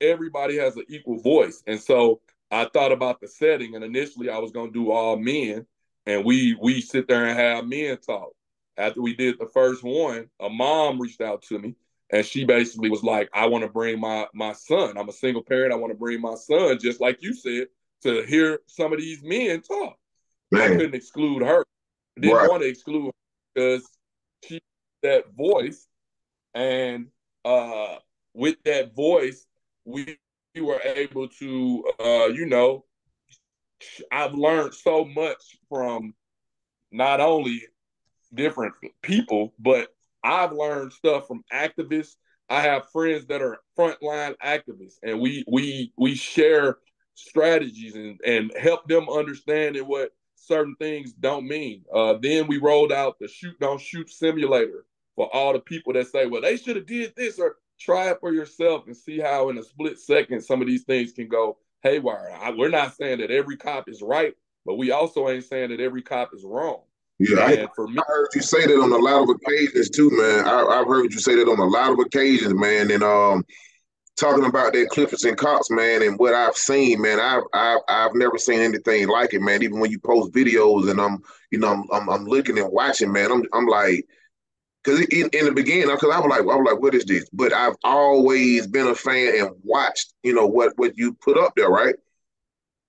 Speaker 1: Everybody has an equal voice, and so I thought about the setting. And initially, I was going to do all men, and we we sit there and have men talk. After we did the first one, a mom reached out to me, and she basically was like, "I want to bring my my son. I'm a single parent. I want to bring my son, just like you said, to hear some of these men talk." Man. I couldn't exclude her. I didn't right. want to exclude her because she that voice, and uh, with that voice, we, we were able to, uh, you know, I've learned so much from not only different people, but I've learned stuff from activists. I have friends that are frontline activists, and we we we share strategies and and help them understand what certain things don't mean. Uh, then we rolled out the shoot don't shoot simulator for all the people that say, well, they should have did this or try it for yourself and see how in a split second some of these things can go haywire. I, we're not saying that every cop is right, but we also ain't saying that every cop is wrong.
Speaker 2: Yeah, I, for me, I heard you say that on a lot of occasions too, man. I, have heard you say that on a lot of occasions, man. And um, talking about that Clippers and Cops, man, and what I've seen, man, I've I've I've never seen anything like it, man. Even when you post videos and I'm, you know, I'm I'm, I'm looking and watching, man. I'm I'm like, because in, in the beginning, because I was like, I was like, what is this? But I've always been a fan and watched, you know, what what you put up there, right?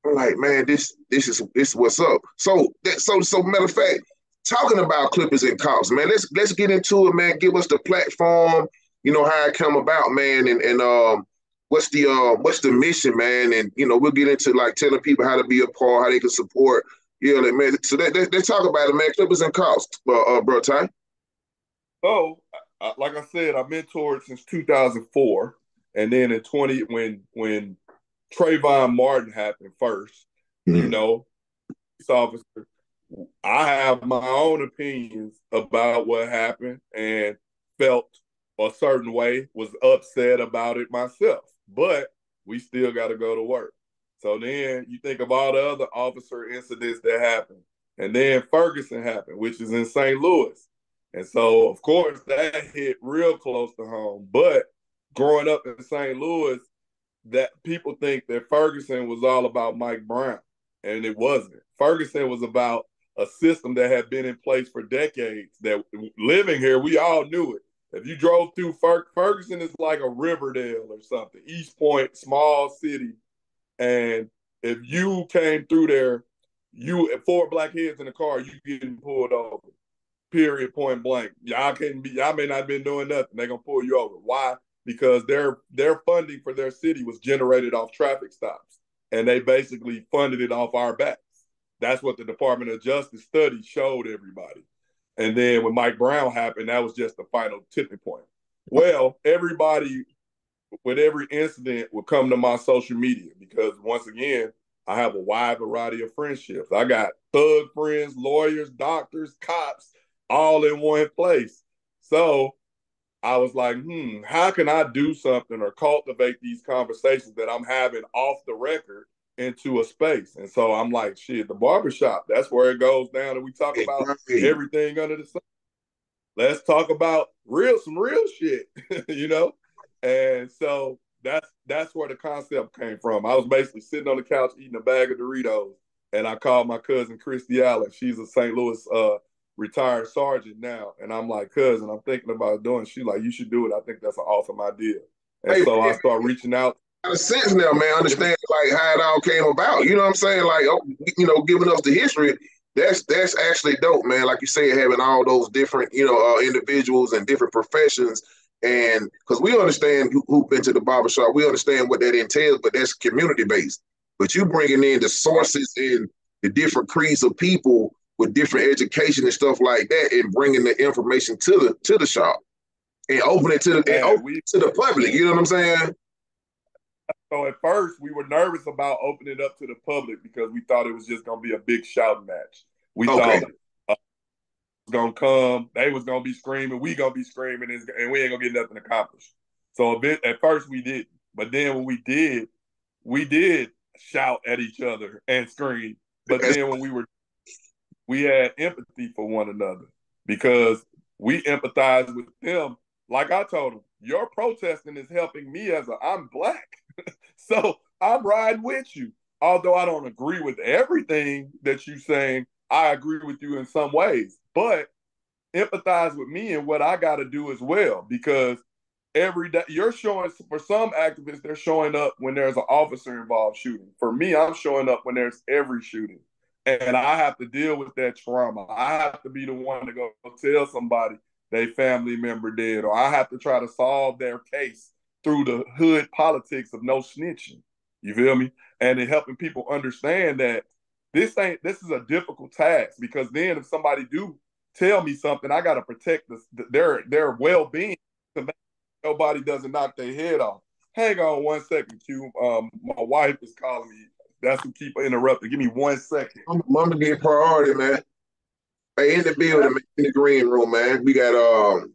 Speaker 2: I'm like, man, this this is this is what's up. So that so so matter of fact, talking about Clippers and Cops, man, let's let's get into it, man. Give us the platform you know how it come about, man, and and um, what's the uh, what's the mission, man, and you know we'll get into like telling people how to be a part, how they can support. Yeah, like, man. So they, they, they talk about it, man. Clippers and Cops, uh, uh, bro, Ty.
Speaker 1: Oh, like I said, I mentored since 2004, and then in 20 when when Trayvon Martin happened 1st mm-hmm. you know, officer. I have my own opinions about what happened and felt a certain way, was upset about it myself, but we still got to go to work. So then you think of all the other officer incidents that happened. And then Ferguson happened, which is in St. Louis. And so, of course, that hit real close to home. But growing up in St. Louis, that people think that Ferguson was all about Mike Brown, and it wasn't. Ferguson was about a system that had been in place for decades. That living here, we all knew it. If you drove through Fer- Ferguson, it's like a Riverdale or something. East Point, small city, and if you came through there, you four black heads in a car, you getting pulled over. Period. Point blank. Y'all can be. Y'all may not have been doing nothing. They're gonna pull you over. Why? Because their their funding for their city was generated off traffic stops, and they basically funded it off our backs. That's what the Department of Justice study showed everybody. And then when Mike Brown happened, that was just the final tipping point. Well, everybody with every incident would come to my social media because once again, I have a wide variety of friendships. I got thug friends, lawyers, doctors, cops, all in one place. So I was like, hmm, how can I do something or cultivate these conversations that I'm having off the record into a space. And so I'm like, shit, the barbershop, that's where it goes down. And we talk about everything under the sun. Let's talk about real some real shit, you know? And so that's that's where the concept came from. I was basically sitting on the couch eating a bag of Doritos, and I called my cousin Christy Allen. She's a St. Louis uh, retired sergeant now. And I'm like, cousin, I'm thinking about doing. She like, you should do it. I think that's an awesome idea. And hey, so I start reaching out
Speaker 2: of sense now, man. Understand like how it all came about. You know what I'm saying? Like, oh, you know, giving us the history. That's that's actually dope, man. Like you said, having all those different, you know, uh, individuals and different professions, and because we understand who, who been to the barbershop, we understand what that entails, but that's community based. But you bringing in the sources and the different creeds of people with different education and stuff like that, and bringing the information to the to the shop and open it to the and open it to the public. You know what I'm saying?
Speaker 1: So at first we were nervous about opening up to the public because we thought it was just gonna be a big shouting match. We okay. thought uh, was gonna come, they was gonna be screaming, we gonna be screaming, and we ain't gonna get nothing accomplished. So a bit at first we didn't. but then when we did, we did shout at each other and scream. But then when we were, we had empathy for one another because we empathized with them. Like I told them, your protesting is helping me as a I'm black. so I'm riding with you. Although I don't agree with everything that you're saying, I agree with you in some ways. But empathize with me and what I got to do as well because every day you're showing for some activists they're showing up when there's an officer involved shooting for me i'm showing up when there's every shooting and i have to deal with that trauma i have to be the one to go tell somebody their family member did or i have to try to solve their case through the hood politics of no snitching. You feel me? And in helping people understand that this ain't this is a difficult task because then if somebody do tell me something, I got to protect the, their their well being. Nobody doesn't knock their head off. Hang on one second, Q. Um, my wife is calling me. That's who keep interrupting. Give me one second.
Speaker 2: Gonna get priority, man. Hey, in the building, in the green room, man. We got um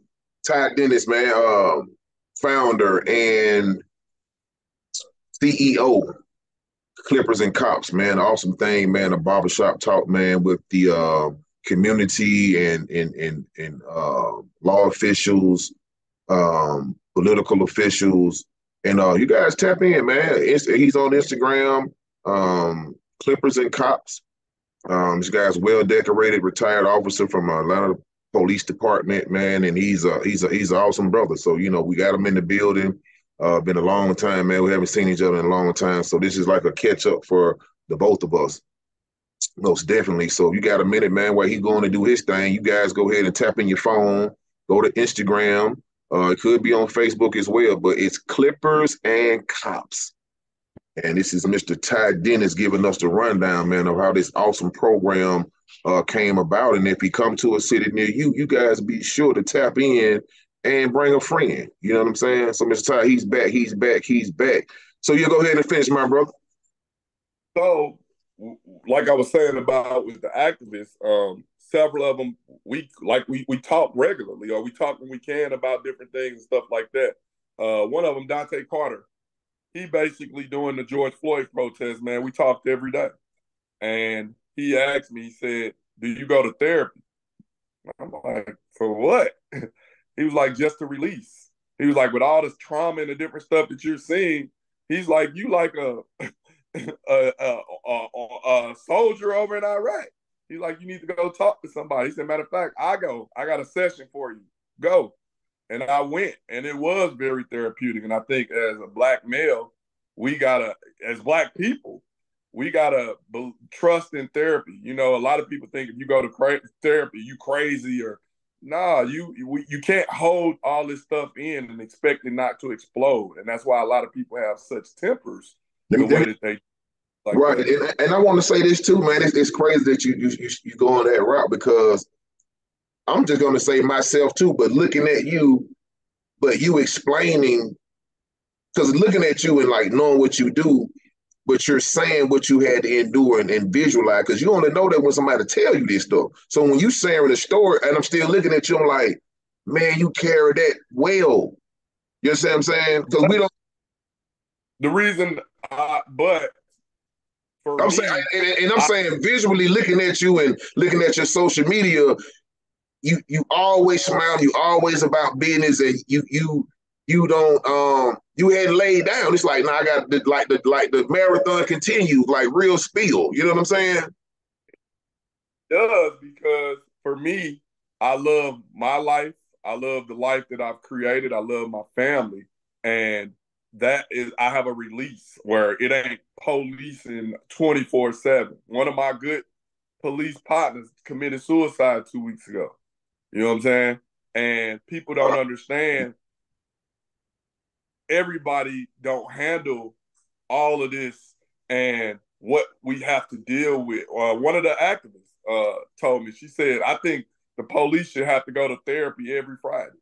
Speaker 2: Ty Dennis, man. Um, founder and CEO, Clippers and Cops, man. Awesome thing, man. A barbershop talk, man, with the uh, community and and and, and uh, law officials, um, political officials, and uh, you guys tap in, man. He's on Instagram, um, Clippers and Cops. Um, this guy's well decorated, retired officer from Atlanta Police Department, man, and he's a he's a he's an awesome brother. So you know, we got him in the building. Uh, been a long time, man. We haven't seen each other in a long time, so this is like a catch up for the both of us. Most definitely. So if you got a minute, man, while he's going to do his thing. You guys go ahead and tap in your phone. Go to Instagram. Uh, it could be on Facebook as well, but it's Clippers and Cops. And this is Mr. Ty Dennis giving us the rundown, man, of how this awesome program uh, came about. And if he come to a city near you, you guys be sure to tap in and bring a friend. You know what I'm saying? So Mr. Ty, he's back, he's back, he's back. So you go ahead and finish, my brother.
Speaker 1: So, like I was saying about with the activists, um, several of them we like we we talk regularly or we talk when we can about different things and stuff like that. Uh, one of them, Dante Carter, he basically doing the George Floyd protest. Man, we talked every day, and he asked me, he said, "Do you go to therapy?" I'm like, "For what?" He was like, just to release. He was like, with all this trauma and the different stuff that you're seeing, he's like, you like a a, a, a, a, soldier over in Iraq. He's like, you need to go talk to somebody. He said, matter of fact, I go. I got a session for you. Go. And I went, and it was very therapeutic. And I think as a black male, we gotta, as black people, we gotta be, trust in therapy. You know, a lot of people think if you go to cra- therapy, you crazy or nah, you you, you can't hold all this stuff in and expect it not to explode, and that's why a lot of people have such tempers the way that they.
Speaker 2: Like right, and, and, I want to say this too, man. It's, it's crazy that you, you you go on that route because I'm just going to say myself too. But looking at you, but you explaining, because looking at you and like knowing what you do, but you're saying what you had to endure and, and visualize because you only know that when somebody tell you this stuff. So when you sharing the story, and I'm still looking at you, I'm like, man, you carry that well. You know what I'm saying? Because we don't.
Speaker 1: The reason, uh, but
Speaker 2: I'm me, saying, and, and I'm I, saying, visually looking at you and looking at your social media, you you always smile. You always about business, and you you you don't um you hadn't laid down. It's like now I got the, like the like the marathon continues, like real spiel. You know what I'm saying?
Speaker 1: It does because for me, I love my life. I love the life that I've created. I love my family, and that is I have a release where it ain't policing twenty four seven. One of my good police partners committed suicide two weeks ago. You know what I'm saying? And people don't understand everybody don't handle all of this and what we have to deal with. Uh, one of the activists uh, told me, she said, I think the police should have to go to therapy every Friday.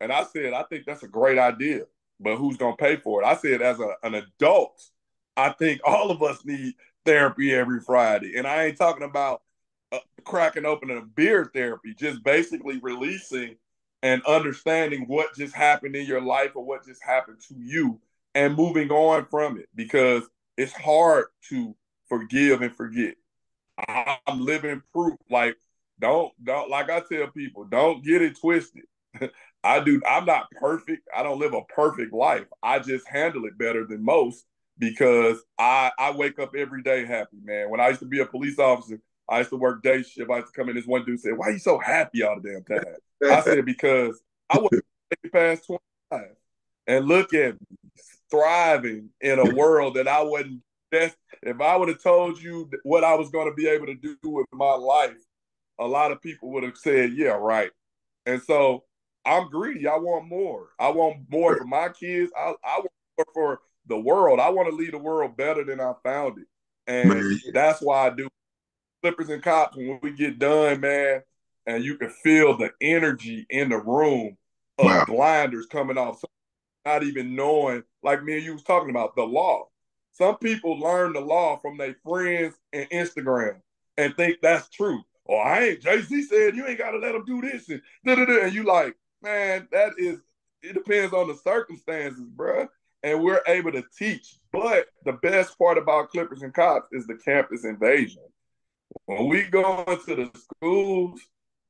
Speaker 1: And I said, I think that's a great idea, but who's going to pay for it? I said, as a, an adult, I think all of us need therapy every Friday. And I ain't talking about uh, cracking open a beer therapy, just basically releasing and understanding what just happened in your life or what just happened to you and moving on from it because it's hard to forgive and forget. I'm living proof. Like, don't don't like I tell people, don't get it twisted. I do. I'm not perfect. I don't live a perfect life. I just handle it better than most because I I wake up every day happy, man. When I used to be a police officer, I used to work day shift. I used to come in. This one dude said, "Why are you so happy all the damn time?" I said because I was past twenty five and look at me thriving in a world that I wasn't. That's if I would have told you what I was going to be able to do with my life, a lot of people would have said, "Yeah, right." And so I'm greedy. I want more. I want more for my kids. I, I want more for the world. I want to leave the world better than I found it, and Man. that's why I do Clippers and Cops, when we get done, man, and you can feel the energy in the room of wow. blinders coming off, not even knowing, like me and you was talking about, the law. Some people learn the law from their friends and Instagram and think that's true. Oh, I ain't Jay-Z said you ain't gotta let them do this and da da da. And you like, man, that is it depends on the circumstances, bruh. and we're able to teach. But the best part about Clippers and Cops is the campus invasion. When we go into the schools,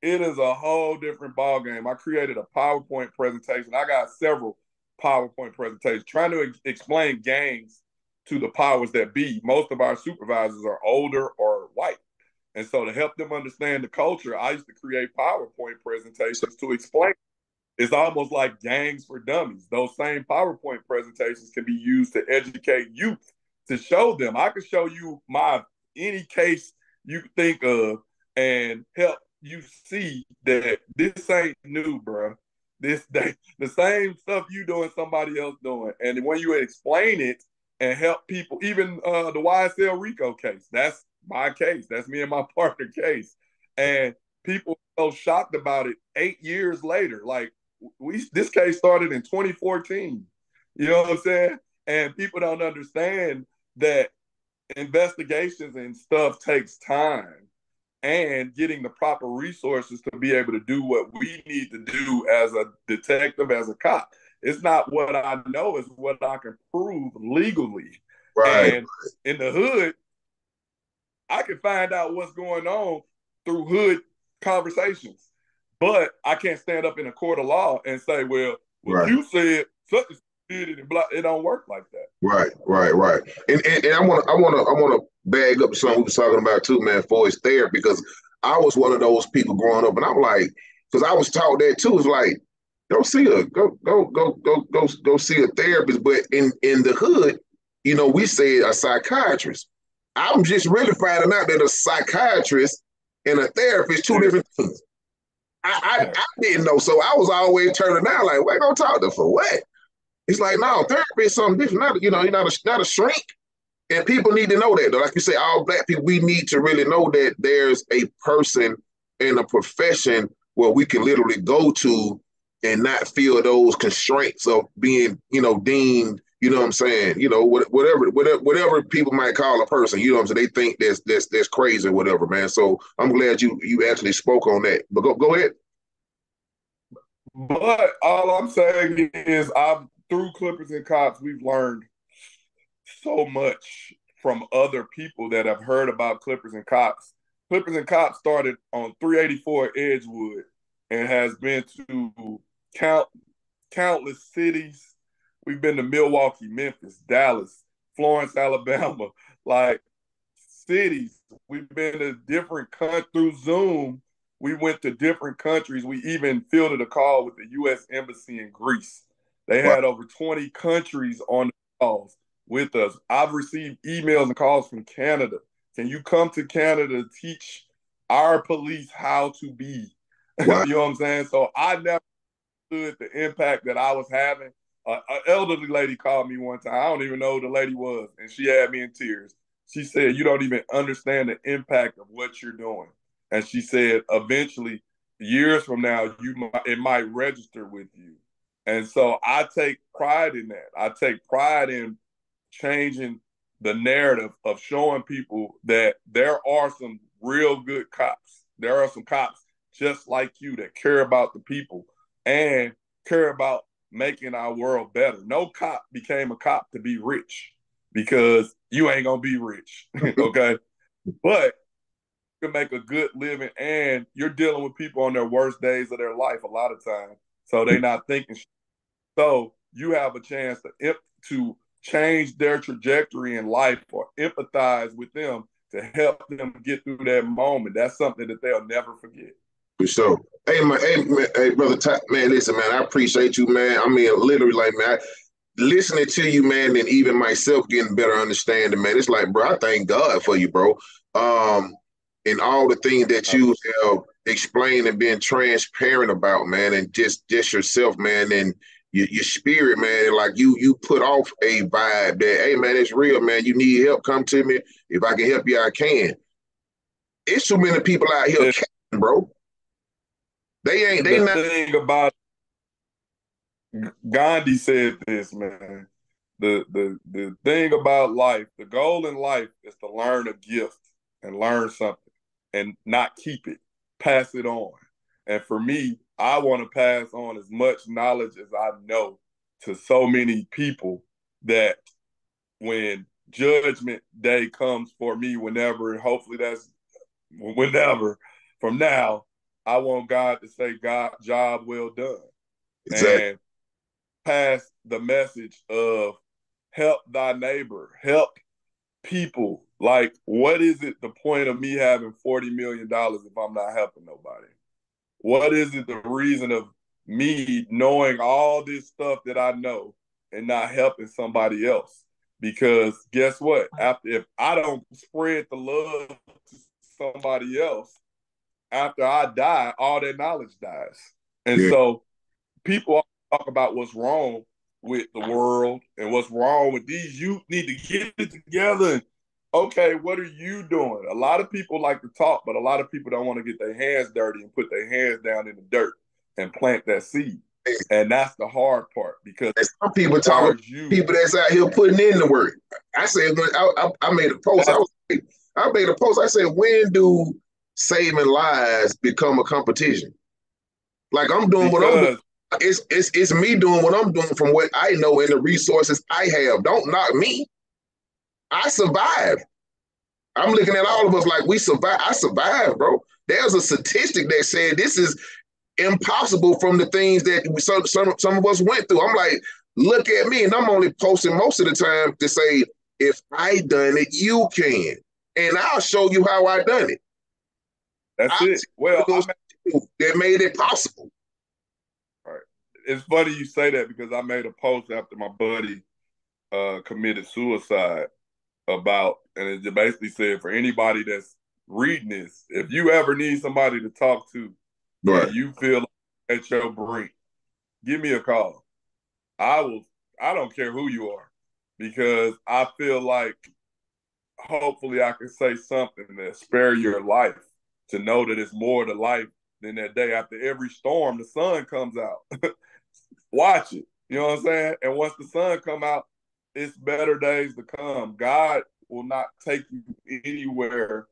Speaker 1: it is a whole different ball game. I created a PowerPoint presentation. I got several PowerPoint presentations trying to ex- explain gangs to the powers that be. Most of our supervisors are older or white. And so to help them understand the culture, I used to create PowerPoint presentations to explain. It's almost like gangs for dummies. Those same PowerPoint presentations can be used to educate youth to show them. I could show you my any case you think of and help you see that this ain't new, bro. This day, the same stuff you doing, somebody else doing, and when you explain it and help people, even uh, the YSL RICO case, that's my case. That's me and my partner case, and people so shocked about it eight years later. Like we, this case started in 2014. You know what I'm saying? And people don't understand that investigations and stuff takes time and getting the proper resources to be able to do what we need to do as a detective, as a cop. It's not what I know, it's what I can prove legally. Right. And in the hood, I can find out what's going on through hood conversations. But I can't stand up in a court of law and say, well, what right. you said such it and blah. It don't work like that.
Speaker 2: Right, right, right. And and, and I want to I want to I want to bag up something we was talking about too, man, for his therapy because I was one of those people growing up, and I'm like, because I was taught that too. It's like, go see a go go go go go go see a therapist, but in in the hood, you know, we say a psychiatrist. I'm just really finding out that a psychiatrist and a therapist two different things. I, I, I didn't know, so I was always turning down like, "What gonna talk to for what?" It's like, no, therapy is something different. Not, you know, you're not a, not a shrink. And people need to know that. Like you say, all black people, we need to really know that there's a person in a profession where we can literally go to and not feel those constraints of being, you know, deemed, you know what I'm saying, you know, whatever, whatever, whatever people might call a person, you know what I'm saying, they think that's that's that's crazy or whatever, man. So I'm glad you you actually spoke on that. But go go ahead.
Speaker 1: But all I'm saying is I've through Clippers and Cops, we've learned so much from other people that have heard about Clippers and Cops. Clippers and Cops started on 384 Edgewood and has been to count countless cities. We've been to Milwaukee, Memphis, Dallas, Florence, Alabama, like cities. We've been to different countries through Zoom. We went to different countries. We even fielded a call with the U.S. Embassy in Greece. They had over 20 countries on the calls with us. I've received emails and calls from Canada. Can you come to Canada to teach our police how to be? Wow. you know what I'm saying? So I never understood the impact that I was having. Uh, an elderly lady called me one time. I don't even know who the lady was, and she had me in tears. She said, "You don't even understand the impact of what you're doing." And she said, "Eventually, years from now, you might, it might register with you." And so I take pride in that. I take pride in changing the narrative of showing people that there are some real good cops. There are some cops just like you that care about the people and care about making our world better. No cop became a cop to be rich because you ain't gonna be rich. okay. but you can make a good living and you're dealing with people on their worst days of their life a lot of times. So they're not thinking so you have a chance to to change their trajectory in life or empathize with them to help them get through that moment. That's something that they'll never forget.
Speaker 2: For sure. Hey man, hey, man, hey brother, man, listen, man, I appreciate you, man. I mean, literally, like, man, I, listening to you, man, and even myself getting better understanding, man. It's like, bro, I thank God for you, bro. Um, and all the things that you have explained and been transparent about, man, and just just yourself, man, and your, your spirit, man. Like you, you put off a vibe that, hey, man, it's real, man. You need help, come to me. If I can help you, I can. It's too many people out here, yeah. bro. They ain't. They
Speaker 1: the
Speaker 2: not.
Speaker 1: Thing about Gandhi said this, man. The the the thing about life, the goal in life is to learn a gift and learn something and not keep it, pass it on. And for me, I want to pass on as much knowledge as I know to so many people that when judgment day comes for me, whenever, and hopefully that's whenever from now, I want God to say, God, job well done. Exactly. And pass the message of help thy neighbor, help people. Like, what is it the point of me having $40 million if I'm not helping nobody? What is it the reason of me knowing all this stuff that I know and not helping somebody else? Because guess what? After if I don't spread the love to somebody else, after I die, all that knowledge dies. And yeah. so people talk about what's wrong with the world and what's wrong with these youth need to get it together. And, okay, what are you doing? A lot of people like to talk, but a lot of people don't want to get their hands dirty and put their hands down in the dirt and plant that seed. And that's the hard part because
Speaker 2: some people talk you, people that's out here putting in the work. I said I, I, I made a post, I was I made a post. I said, when do saving lives become a competition? Like I'm doing what I'm doing. It's, it's it's me doing what I'm doing from what I know and the resources I have. Don't knock me. I survived. I'm looking at all of us like we survived. I survived, bro. There's a statistic that said this is impossible from the things that some, some, some of us went through. I'm like, look at me. And I'm only posting most of the time to say, if I done it, you can. And I'll show you how I done it.
Speaker 1: That's I'll it. Well,
Speaker 2: that made it possible.
Speaker 1: All right. It's funny you say that because I made a post after my buddy uh, committed suicide about, and it basically said for anybody that's reading this, if you ever need somebody to talk to, right. you feel at your brink, give me a call. I will. I don't care who you are, because I feel like hopefully I can say something that spare your life to know that it's more to life than that day after every storm the sun comes out. Watch it. You know what I'm saying? And once the sun come out, it's better days to come. God will not take you anywhere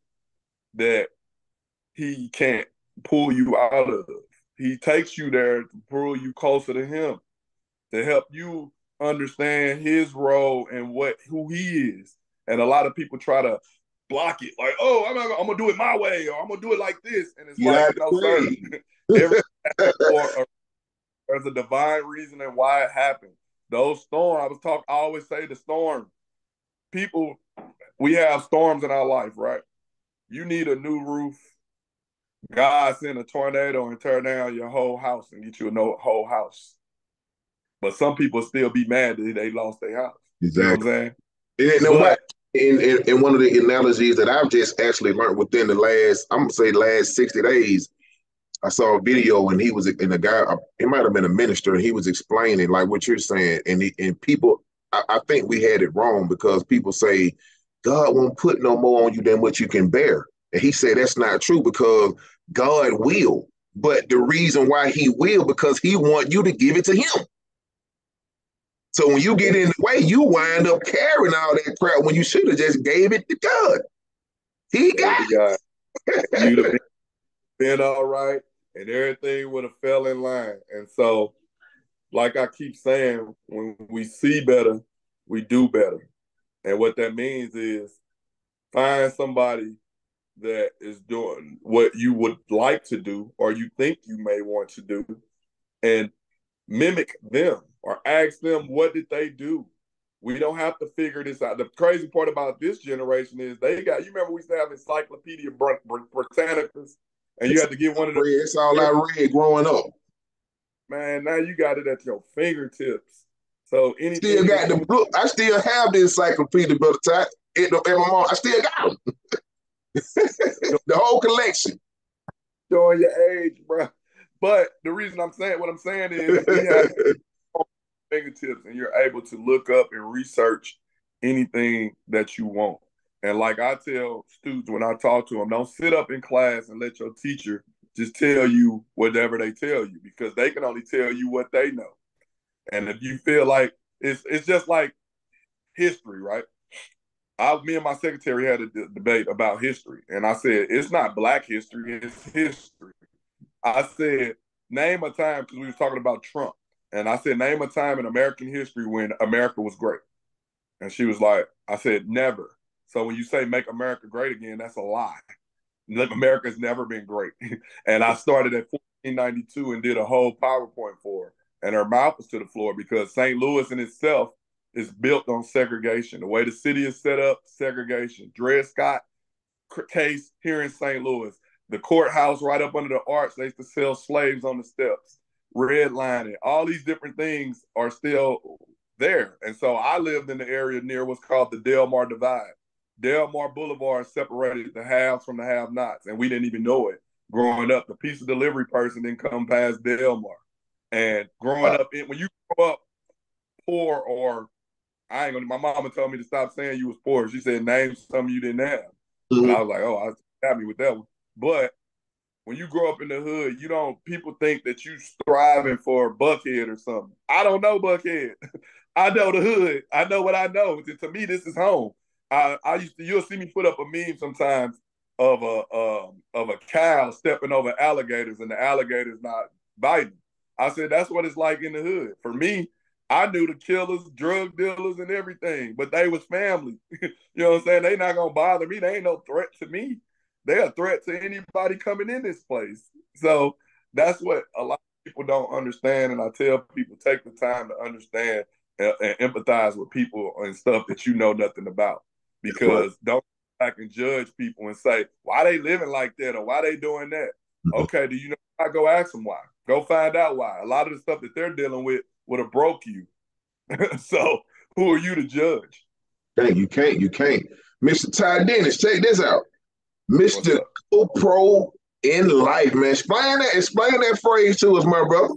Speaker 1: that he can't pull you out of. He takes you there to pull you closer to him, to help you understand his role and what who he is. And a lot of people try to block it, like, oh, I'm, not, I'm gonna do it my way, or I'm gonna do it like this, and it's like, no, sir. Every, there's a divine reason and why it happened. Those storms, I was talking, I always say the storm. People, we have storms in our life, right? You need a new roof. God send a tornado and tear down your whole house and get you a whole house. But some people still be mad that they lost their house. Exactly. You know what I'm saying?
Speaker 2: Ain't but, in, in, in one of the analogies that I've just actually learned within the last, I'm gonna say last 60 days, I saw a video and he was in a guy, uh, he might have been a minister, and he was explaining like what you're saying. And he, and people, I, I, think we had it wrong because people say God won't put no more on you than what you can bear. And he said that's not true because God will. But the reason why he will, because he want you to give it to him. So when you get in the way, you wind up carrying all that crap when you should have just gave it to God. He got God.
Speaker 1: You'd have been all right, and everything would have fell in line. And so, like I keep saying, when we see better, we do better. And what that means is find somebody that is doing what you would like to do or you think you may want to do and mimic them or ask them what did they do. We don't have to figure this out. The crazy part about this generation is they got. You remember we used to have Encyclopedia Britannicas, and you had to get one of them.
Speaker 2: It's all I read growing up.
Speaker 1: Man, now you got it at your fingertips. So anything.
Speaker 2: Still got the book. I still have the Encyclopedia. It, and my mom, I still got them. the whole collection.
Speaker 1: Showing your age, bro. But the reason I'm saying what I'm saying is fingertips and you're able to look up and research anything that you want. And like I tell students when I talk to them, don't sit up in class and let your teacher just tell you whatever they tell you because they can only tell you what they know. And if you feel like it's it's just like history, right? I, me and my secretary had a d- debate about history, and I said it's not Black history; it's history. I said name a time because we was talking about Trump. And I said, name a time in American history when America was great. And she was like, I said, never. So when you say make America great again, that's a lie. America's never been great. and I started at 1492 and did a whole PowerPoint for her. And her mouth was to the floor because St. Louis in itself is built on segregation. The way the city is set up, segregation. Dred Scott case here in St. Louis. The courthouse right up under the arch, they used to sell slaves on the steps. Redlining, all these different things are still there. And so I lived in the area near what's called the Delmar Divide. Delmar Boulevard separated the haves from the have-nots, and we didn't even know it. Growing up, the pizza delivery person didn't come past Delmar. And growing up, in, when you grow up poor or I ain't gonna. My mama told me to stop saying you was poor. She said name something you didn't have. Mm-hmm. And I was like, oh, I was happy with that one. But when you grow up in the hood, you don't. People think that you striving for a Buckhead or something. I don't know Buckhead. I know the hood. I know what I know. To me, this is home. I, I used to. You'll see me put up a meme sometimes of a um, of a cow stepping over alligators and the alligators not biting. I said that's what it's like in the hood. For me, I knew the killers, drug dealers, and everything, but they was family. you know what I'm saying? They not gonna bother me. They ain't no threat to me. They're a threat to anybody coming in this place. So that's what a lot of people don't understand. And I tell people take the time to understand and, and empathize with people and stuff that you know nothing about. Because don't I can judge people and say, why they living like that or why they doing that. Mm-hmm. Okay, do you know I go ask them why? Go find out why. A lot of the stuff that they're dealing with would have broke you. so who are you to judge?
Speaker 2: You can't you can't. Mr. Ty Dennis, check this out. Mr. Co-Pro in life, man. Explain that, explain that phrase to us, my brother.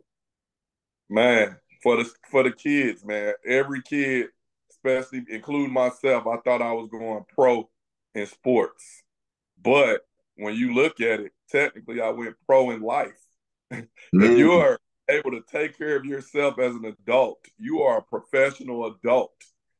Speaker 1: Man, for the for the kids, man. Every kid, especially including myself, I thought I was going pro in sports. But when you look at it, technically I went pro in life. mm. if you're able to take care of yourself as an adult. You are a professional adult.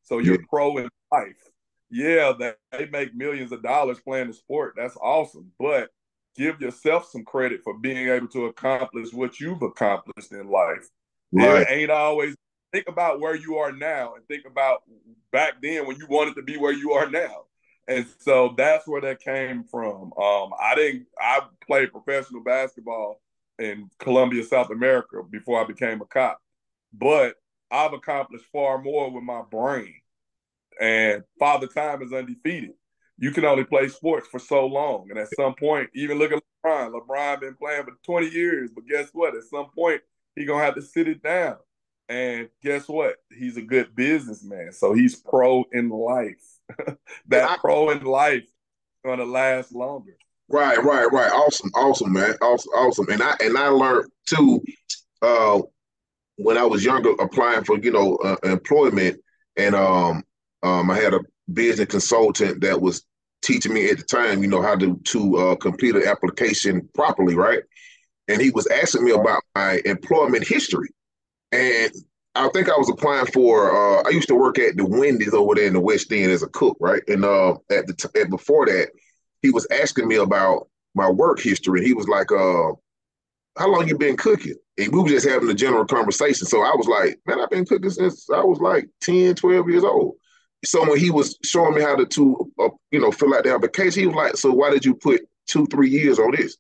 Speaker 1: So you're yeah. pro in life. Yeah, that they make millions of dollars playing the sport. That's awesome. But give yourself some credit for being able to accomplish what you've accomplished in life. Right. It ain't always think about where you are now and think about back then when you wanted to be where you are now. And so that's where that came from. Um, I didn't I played professional basketball in Colombia, South America before I became a cop. But I've accomplished far more with my brain. And Father Time is undefeated. You can only play sports for so long. And at some point, even look at LeBron. LeBron been playing for 20 years, but guess what? At some point, he gonna have to sit it down. And guess what? He's a good businessman. So he's pro in life. that I, pro in life gonna last longer.
Speaker 2: Right, right, right. Awesome, awesome, man. Awesome, awesome. And I and I learned too uh when I was younger applying for, you know, uh, employment and um um I had a business consultant that was teaching me at the time, you know, how to to uh, complete an application properly, right? And he was asking me about my employment history. And I think I was applying for. Uh, I used to work at the Wendy's over there in the West End as a cook, right? And uh, at the t- at before that, he was asking me about my work history. He was like, uh, how long you been cooking? And we were just having a general conversation. So I was like, man, I've been cooking since I was like 10, 12 years old. So when he was showing me how to, to uh, you know, fill out the application, he was like, so why did you put two, three years on this?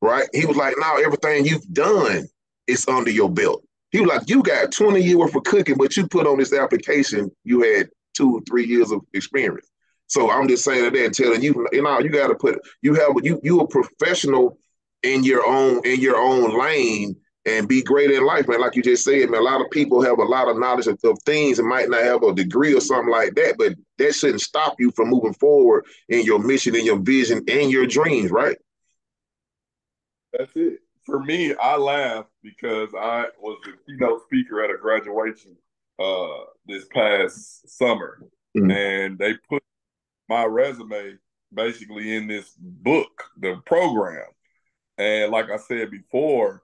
Speaker 2: Right? He was like, now everything you've done is under your belt. He was like, you got 20 years worth of cooking, but you put on this application, you had two, or three years of experience. So I'm just saying that and telling you, you know, you got to put you have you you a professional in your own in your own lane and be great in life, man. Like you just said, man, a lot of people have a lot of knowledge of, of, things and might not have a degree or something like that, but that shouldn't stop you from moving forward in your mission and your vision and your dreams, right?
Speaker 1: That's it. For me, I laugh because I was the keynote speaker at a graduation uh, this past summer, mm-hmm. and they put my resume basically in this book, the program. And like I said before,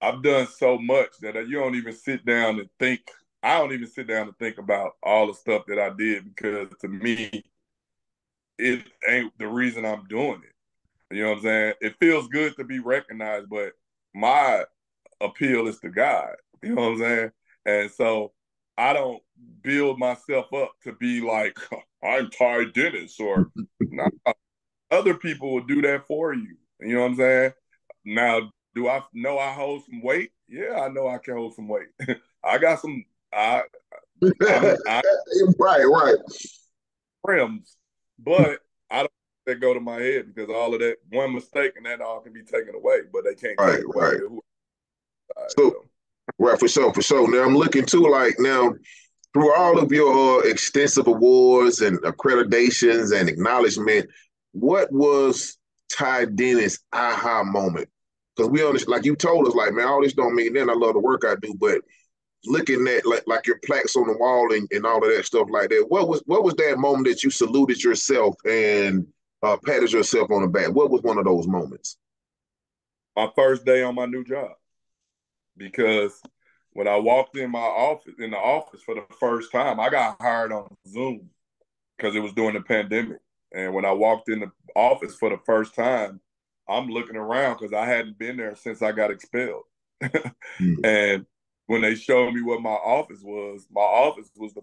Speaker 1: I've done so much that you don't even sit down and think. I don't even sit down and think about all the stuff that I did because to me, it ain't the reason I'm doing it. You know what I'm saying? It feels good to be recognized, but my appeal is to God. You know what I'm saying? And so I don't build myself up to be like I'm Ty Dennis or nah, other people will do that for you. You know what I'm saying? Now, do I know I hold some weight? Yeah, I know I can hold some weight. I got some. I,
Speaker 2: I, I right, right.
Speaker 1: Rims, but that go to my head because all of that one mistake and that all can be taken away, but they can't right, take away.
Speaker 2: Right. So, so, right for sure, for sure. Now I'm looking too like now through all of your uh, extensive awards and accreditations and acknowledgement, what was Ty Dennis aha moment? Because we understand, like you told us, like man, all this don't mean then I love the work I do, but looking at like like your plaques on the wall and, and all of that stuff like that. What was what was that moment that you saluted yourself and uh, patted yourself on the back? What was one of those moments?
Speaker 1: My first day on my new job, because when I walked in my office in the office for the first time, I got hired on Zoom because it was during the pandemic. And when I walked in the office for the first time, I'm looking around because I hadn't been there since I got expelled. mm. And when they showed me what my office was, my office was the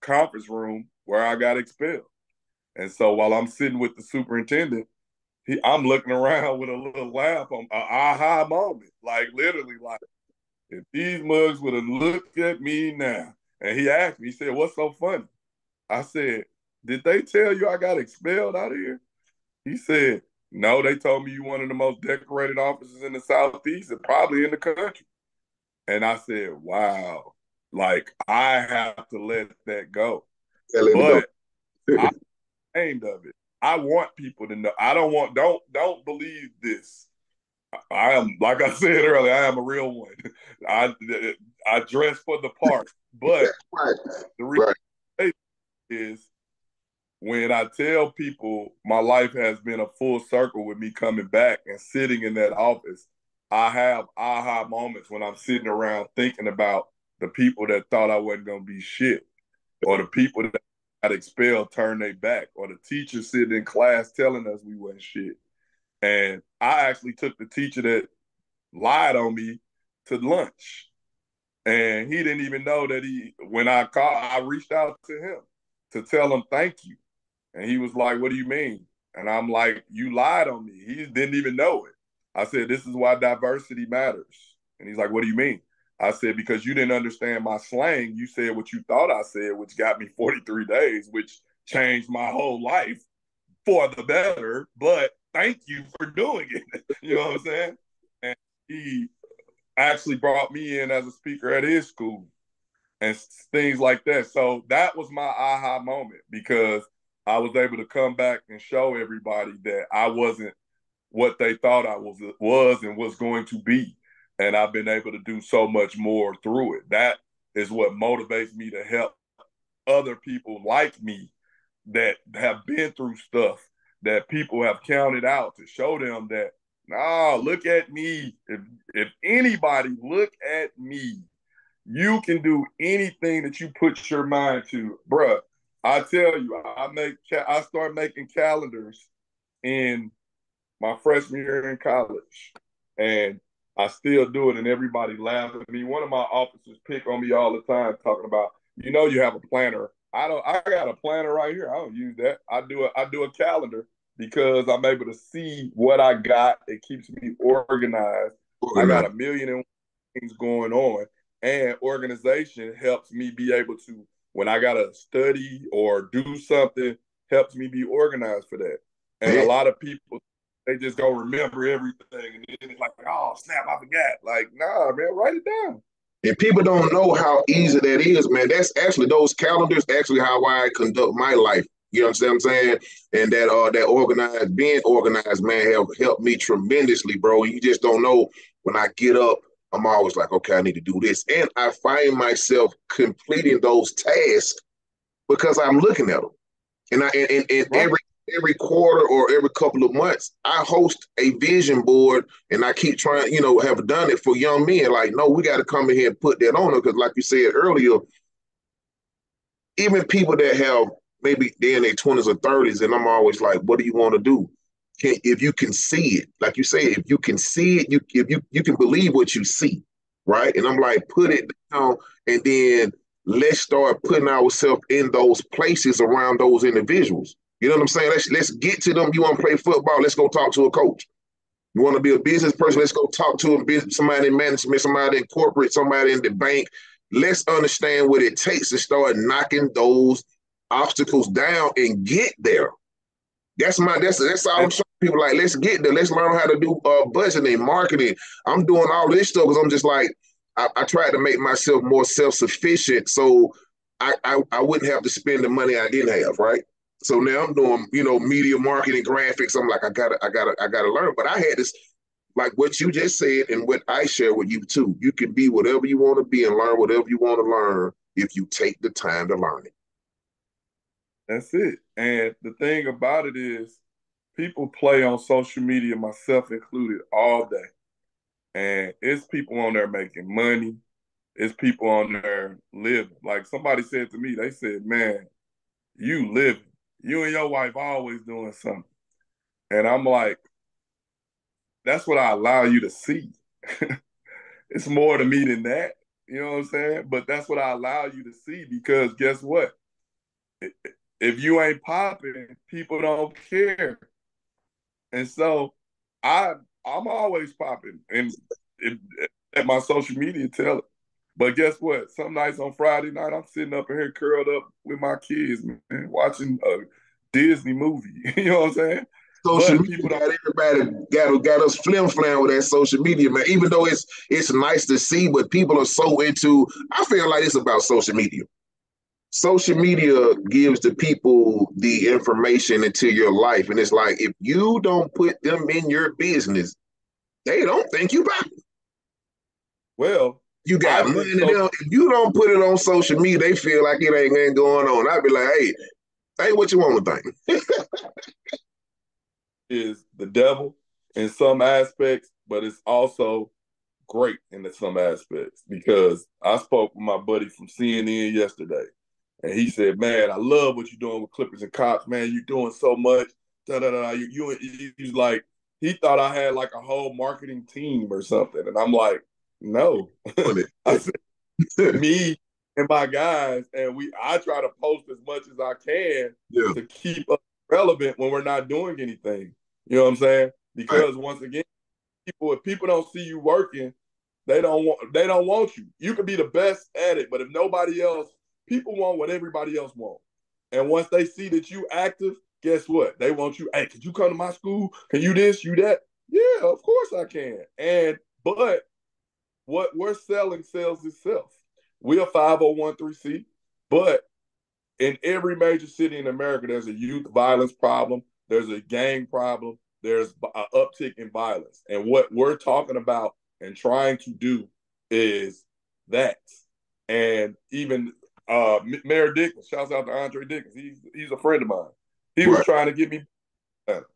Speaker 1: conference room where I got expelled. And so while I'm sitting with the superintendent, he, I'm looking around with a little laugh um, on an aha moment, like literally, like if these mugs would have looked at me now, and he asked me, he said, "What's so funny?" I said, "Did they tell you I got expelled out of here?" He said, "No, they told me you one of the most decorated officers in the southeast and probably in the country." And I said, "Wow." Like I have to let that go. but I'm ashamed of it. I want people to know. I don't want don't don't believe this. I am like I said earlier. I am a real one. I I dress for the part, but right. the real right. is when I tell people my life has been a full circle with me coming back and sitting in that office. I have aha moments when I'm sitting around thinking about the people that thought I wasn't gonna be shit, or the people that got expelled turned their back, or the teacher sitting in class telling us we wasn't shit. And I actually took the teacher that lied on me to lunch. And he didn't even know that he, when I called, I reached out to him to tell him thank you. And he was like, What do you mean? And I'm like, You lied on me. He didn't even know it. I said, This is why diversity matters. And he's like, What do you mean? I said, Because you didn't understand my slang. You said what you thought I said, which got me 43 days, which changed my whole life for the better. But thank you for doing it. you know what I'm saying? And he actually brought me in as a speaker at his school and things like that. So that was my aha moment because I was able to come back and show everybody that I wasn't what they thought I was was and was going to be. And I've been able to do so much more through it. That is what motivates me to help other people like me that have been through stuff that people have counted out to show them that nah, look at me. If if anybody look at me, you can do anything that you put your mind to, bruh. I tell you, I make I start making calendars in my freshman year in college, and I still do it, and everybody laughs at me. One of my officers pick on me all the time, talking about, you know, you have a planner I don't. I got a planner right here. I don't use that. I do a I do a calendar because I'm able to see what I got. It keeps me organized. I got a million and things going on, and organization helps me be able to when I gotta study or do something helps me be organized for that. And a lot of people they just go remember everything, and then it's like, oh snap, I forgot. Like, nah, man, write it down.
Speaker 2: And people don't know how easy that is, man. That's actually those calendars actually how I conduct my life. You know what I'm saying? And that uh that organized being organized, man, have helped me tremendously, bro. You just don't know when I get up, I'm always like, okay, I need to do this. And I find myself completing those tasks because I'm looking at them. And I and, and, and right. every every quarter or every couple of months, I host a vision board and I keep trying, you know, have done it for young men. Like, no, we got to come in here and put that on them. Because, like you said earlier, even people that have maybe they're in their 20s or 30s, and I'm always like, what do you want to do? Can, if you can see it, like you say, if you can see it, you if you you can believe what you see, right? And I'm like, put it down and then let's start putting ourselves in those places around those individuals. You know what I'm saying? Let's let's get to them. You want to play football? Let's go talk to a coach. You want to be a business person? Let's go talk to a business, somebody in management, somebody in corporate, somebody in the bank. Let's understand what it takes to start knocking those obstacles down and get there. That's my that's that's all I'm showing people like let's get there. Let's learn how to do uh budgeting, marketing. I'm doing all this stuff because I'm just like I, I try to make myself more self-sufficient so I, I I wouldn't have to spend the money I didn't have, right? So now I'm doing, you know, media marketing, graphics. I'm like, I gotta, I gotta, I gotta learn. But I had this, like what you just said, and what I share with you too. You can be whatever you want to be and learn whatever you want to learn if you take the time to learn it.
Speaker 1: That's it. And the thing about it is, people play on social media, myself included, all day. And it's people on there making money. It's people on there living. Like somebody said to me, they said, man, you living. You and your wife always doing something. And I'm like, that's what I allow you to see. it's more to me than that. You know what I'm saying? But that's what I allow you to see because guess what? If you ain't popping, people don't care. And so I I'm always popping and at my social media tell it. But guess what? Some nights on Friday night, I'm sitting up here curled up with my kids, man, watching a Disney movie. you know what I'm saying?
Speaker 2: Social but media got everybody got got us flim flam with that social media, man. Even though it's it's nice to see, but people are so into. I feel like it's about social media. Social media gives the people the information into your life, and it's like if you don't put them in your business, they don't think you about it.
Speaker 1: Well,
Speaker 2: you got I money. So- if you don't put it on social media, they feel like it ain't anything going on. I'd be like, hey, think what you want to think.
Speaker 1: is the devil in some aspects, but it's also great in some aspects because I spoke with my buddy from CNN yesterday, and he said, "Man, I love what you're doing with Clippers and Cops. Man, you're doing so much. Da da da. You, you, he's like, he thought I had like a whole marketing team or something, and I'm like, no. I said, me and my guys, and we I try to post as much as I can yeah. to keep us relevant when we're not doing anything. You know what I'm saying? Because right. once again, people if people don't see you working, they don't want they don't want you. You can be the best at it, but if nobody else, people want what everybody else wants. And once they see that you active, guess what? They want you. Hey, could you come to my school? Can you this? You that? Yeah, of course I can. And but what we're selling sells itself. We're a 501c, but in every major city in America, there's a youth violence problem, there's a gang problem, there's an uptick in violence. And what we're talking about and trying to do is that. And even uh, Mayor Dickens, shouts out to Andre Dickens. He's he's a friend of mine. He right. was trying to get me better.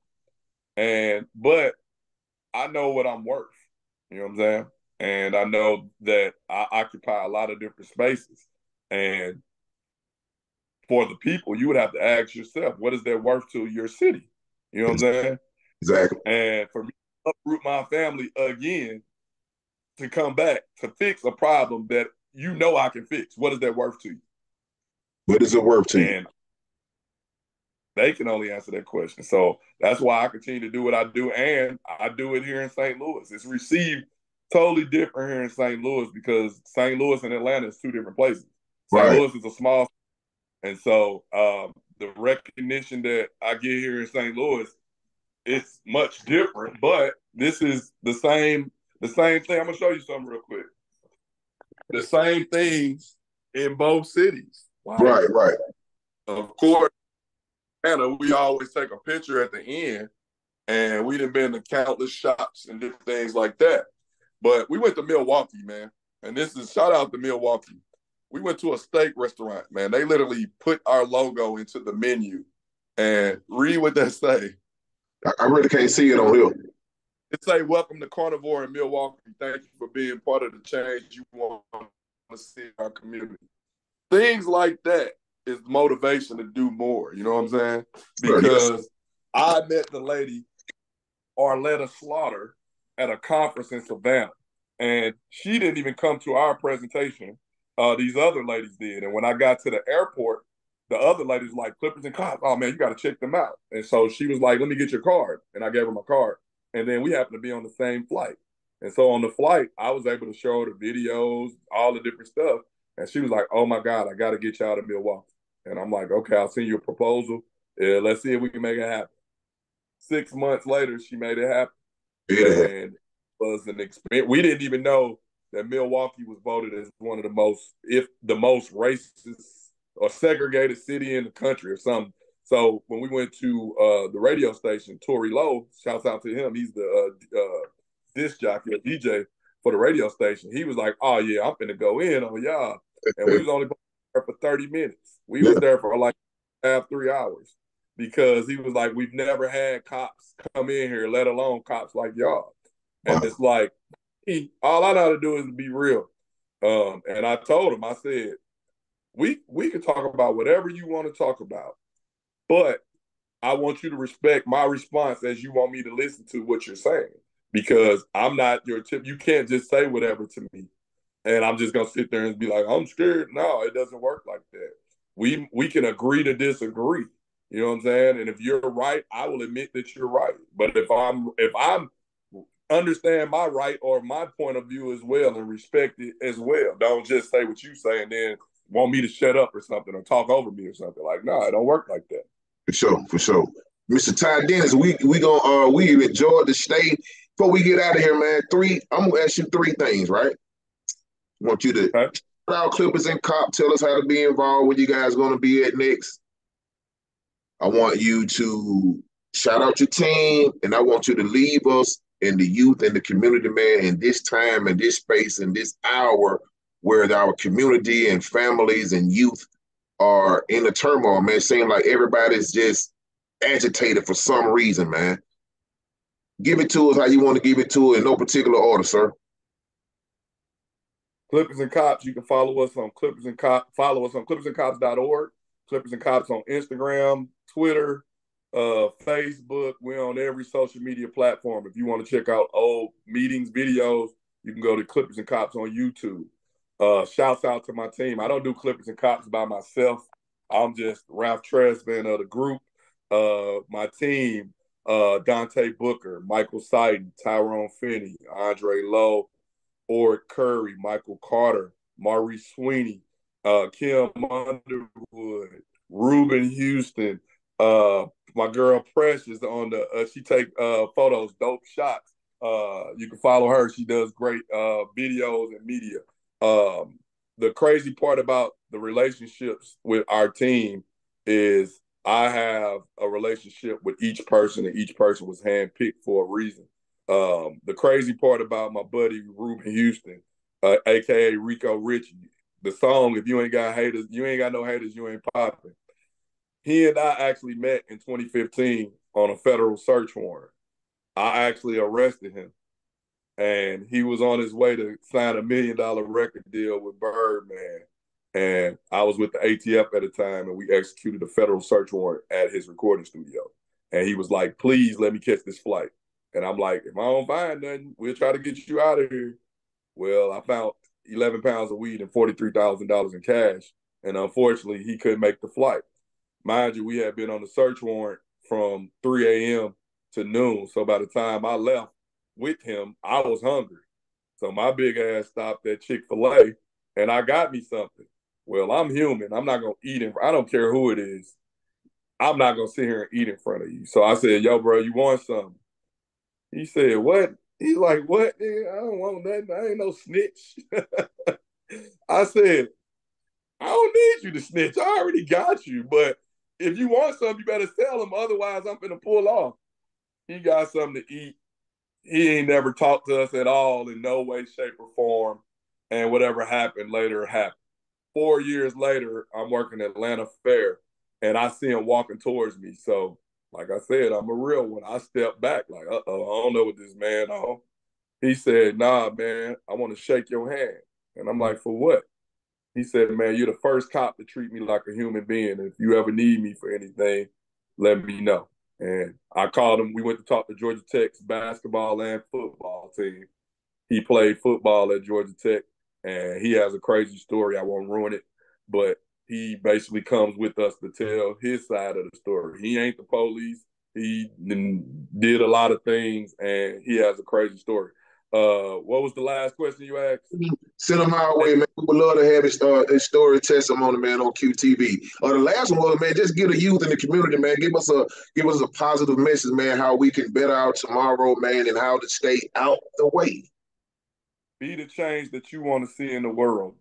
Speaker 1: And but I know what I'm worth. You know what I'm saying? And I know that I occupy a lot of different spaces. And for the people, you would have to ask yourself, what is their worth to your city? You know what I'm saying?
Speaker 2: Exactly.
Speaker 1: And for me uproot my family again to come back to fix a problem that you know I can fix, what is that worth to you?
Speaker 2: What is it worth to and you?
Speaker 1: They can only answer that question. So that's why I continue to do what I do. And I do it here in St. Louis. It's received totally different here in St. Louis because St. Louis and Atlanta is two different places. St. Right. Louis is a small, and so um, the recognition that I get here in St. Louis, it's much different. But this is the same, the same thing. I'm gonna show you something real quick. The same things in both cities.
Speaker 2: Wow. Right, right.
Speaker 1: Of course, Atlanta, we always take a picture at the end, and we have been to countless shops and different things like that. But we went to Milwaukee, man. And this is shout out to Milwaukee. We went to a steak restaurant, man. They literally put our logo into the menu and read what they say.
Speaker 2: I really can't see it on here.
Speaker 1: It say, "Welcome to Carnivore in Milwaukee. Thank you for being part of the change you want to see in our community." Things like that is motivation to do more. You know what I'm saying? Because I met the lady Arletta Slaughter at a conference in Savannah. And she didn't even come to our presentation. uh, these other ladies did. And when I got to the airport, the other ladies like Clippers and cops. Oh man, you got to check them out. And so she was like, "Let me get your card," and I gave her my card. And then we happened to be on the same flight. And so on the flight, I was able to show her the videos, all the different stuff. And she was like, "Oh my God, I got to get you out of Milwaukee." And I'm like, "Okay, I'll send you a proposal. Yeah, let's see if we can make it happen." Six months later, she made it happen. Yeah. And it was an experience. We didn't even know that Milwaukee was voted as one of the most, if the most racist or segregated city in the country or something. So when we went to uh, the radio station, Tory Lowe, shouts out to him. He's the uh, uh, disc jockey or DJ for the radio station. He was like, "Oh yeah, I'm gonna go in on y'all," and we was only there for 30 minutes. We was there for like half three hours because he was like, "We've never had cops come in here, let alone cops like y'all." And it's like, he, all I know how to do is be real. Um, and I told him, I said, we we can talk about whatever you want to talk about, but I want you to respect my response as you want me to listen to what you're saying because I'm not your tip. You can't just say whatever to me, and I'm just gonna sit there and be like, I'm scared. No, it doesn't work like that. We we can agree to disagree. You know what I'm saying? And if you're right, I will admit that you're right. But if I'm if I'm understand my right or my point of view as well and respect it as well. Don't just say what you say and then want me to shut up or something or talk over me or something. Like, no, it don't work like that.
Speaker 2: For sure, for sure. Mr. Ty Dennis, we we gonna uh we enjoyed the stay. Before we get out of here, man, three I'm gonna ask you three things, right? I want you to okay. out Clippers and Cop, tell us how to be involved, where you guys gonna be at next. I want you to shout out your team, and I want you to leave us and the youth and the community, man, in this time and this space and this hour where our community and families and youth are in a turmoil, man. It seems like everybody's just agitated for some reason, man. Give it to us how you want to give it to it in no particular order, sir.
Speaker 1: Clippers and Cops, you can follow us on Clippers and Cops, follow us on clippersandcops.org, Clippers and Cops on Instagram, Twitter, uh, Facebook. We're on every social media platform. If you want to check out old meetings, videos, you can go to Clippers and Cops on YouTube. Uh, shouts out to my team. I don't do Clippers and Cops by myself. I'm just Ralph Tresvant of the group. Uh, my team, uh, Dante Booker, Michael Seiden, Tyrone Finney, Andre Lowe, Oric Curry, Michael Carter, Maurice Sweeney, uh, Kim Underwood, Ruben Houston, uh, my girl Precious on the uh, she take uh, photos, dope shots. Uh, you can follow her. She does great uh, videos and media. Um, the crazy part about the relationships with our team is I have a relationship with each person, and each person was handpicked for a reason. Um, the crazy part about my buddy Ruben Houston, uh, aka Rico Richie, the song "If You Ain't Got Haters, You Ain't Got No Haters, You Ain't Popping." He and I actually met in 2015 on a federal search warrant. I actually arrested him and he was on his way to sign a million dollar record deal with Birdman. And I was with the ATF at the time, and we executed a federal search warrant at his recording studio. And he was like, "Please let me catch this flight." And I'm like, "If I don't find nothing, we'll try to get you out of here." Well, I found 11 pounds of weed and $43,000 in cash, and unfortunately, he couldn't make the flight. Mind you, we had been on the search warrant from 3 a.m. to noon. So by the time I left, with him, I was hungry. So my big ass stopped at Chick fil A and I got me something. Well, I'm human. I'm not going to eat in, I don't care who it is. I'm not going to sit here and eat in front of you. So I said, yo, bro, you want something? He said, what? He's like, what? I don't want nothing. I ain't no snitch. I said, I don't need you to snitch. I already got you. But if you want something, you better sell them. Otherwise, I'm to pull off. He got something to eat he ain't never talked to us at all in no way, shape, or form. And whatever happened later happened. Four years later, I'm working at Atlanta Fair and I see him walking towards me. So, like I said, I'm a real one. I step back, like, uh oh, I don't know what this man on. He said, Nah, man, I want to shake your hand. And I'm like, For what? He said, Man, you're the first cop to treat me like a human being. If you ever need me for anything, let me know. And I called him. We went to talk to Georgia Tech's basketball and football team. He played football at Georgia Tech. and he has a crazy story. I won't ruin it, but he basically comes with us to tell his side of the story. He ain't the police. He did a lot of things, and he has a crazy story. Uh, what was the last question you asked?
Speaker 2: Send them our way, man. We would love to have his, uh, his story testimony, man, on QTV. Uh, the last one was, man, just get a youth in the community, man. Give us a give us a positive message, man, how we can better our tomorrow, man, and how to stay out the way.
Speaker 1: Be the change that you want to see in the world.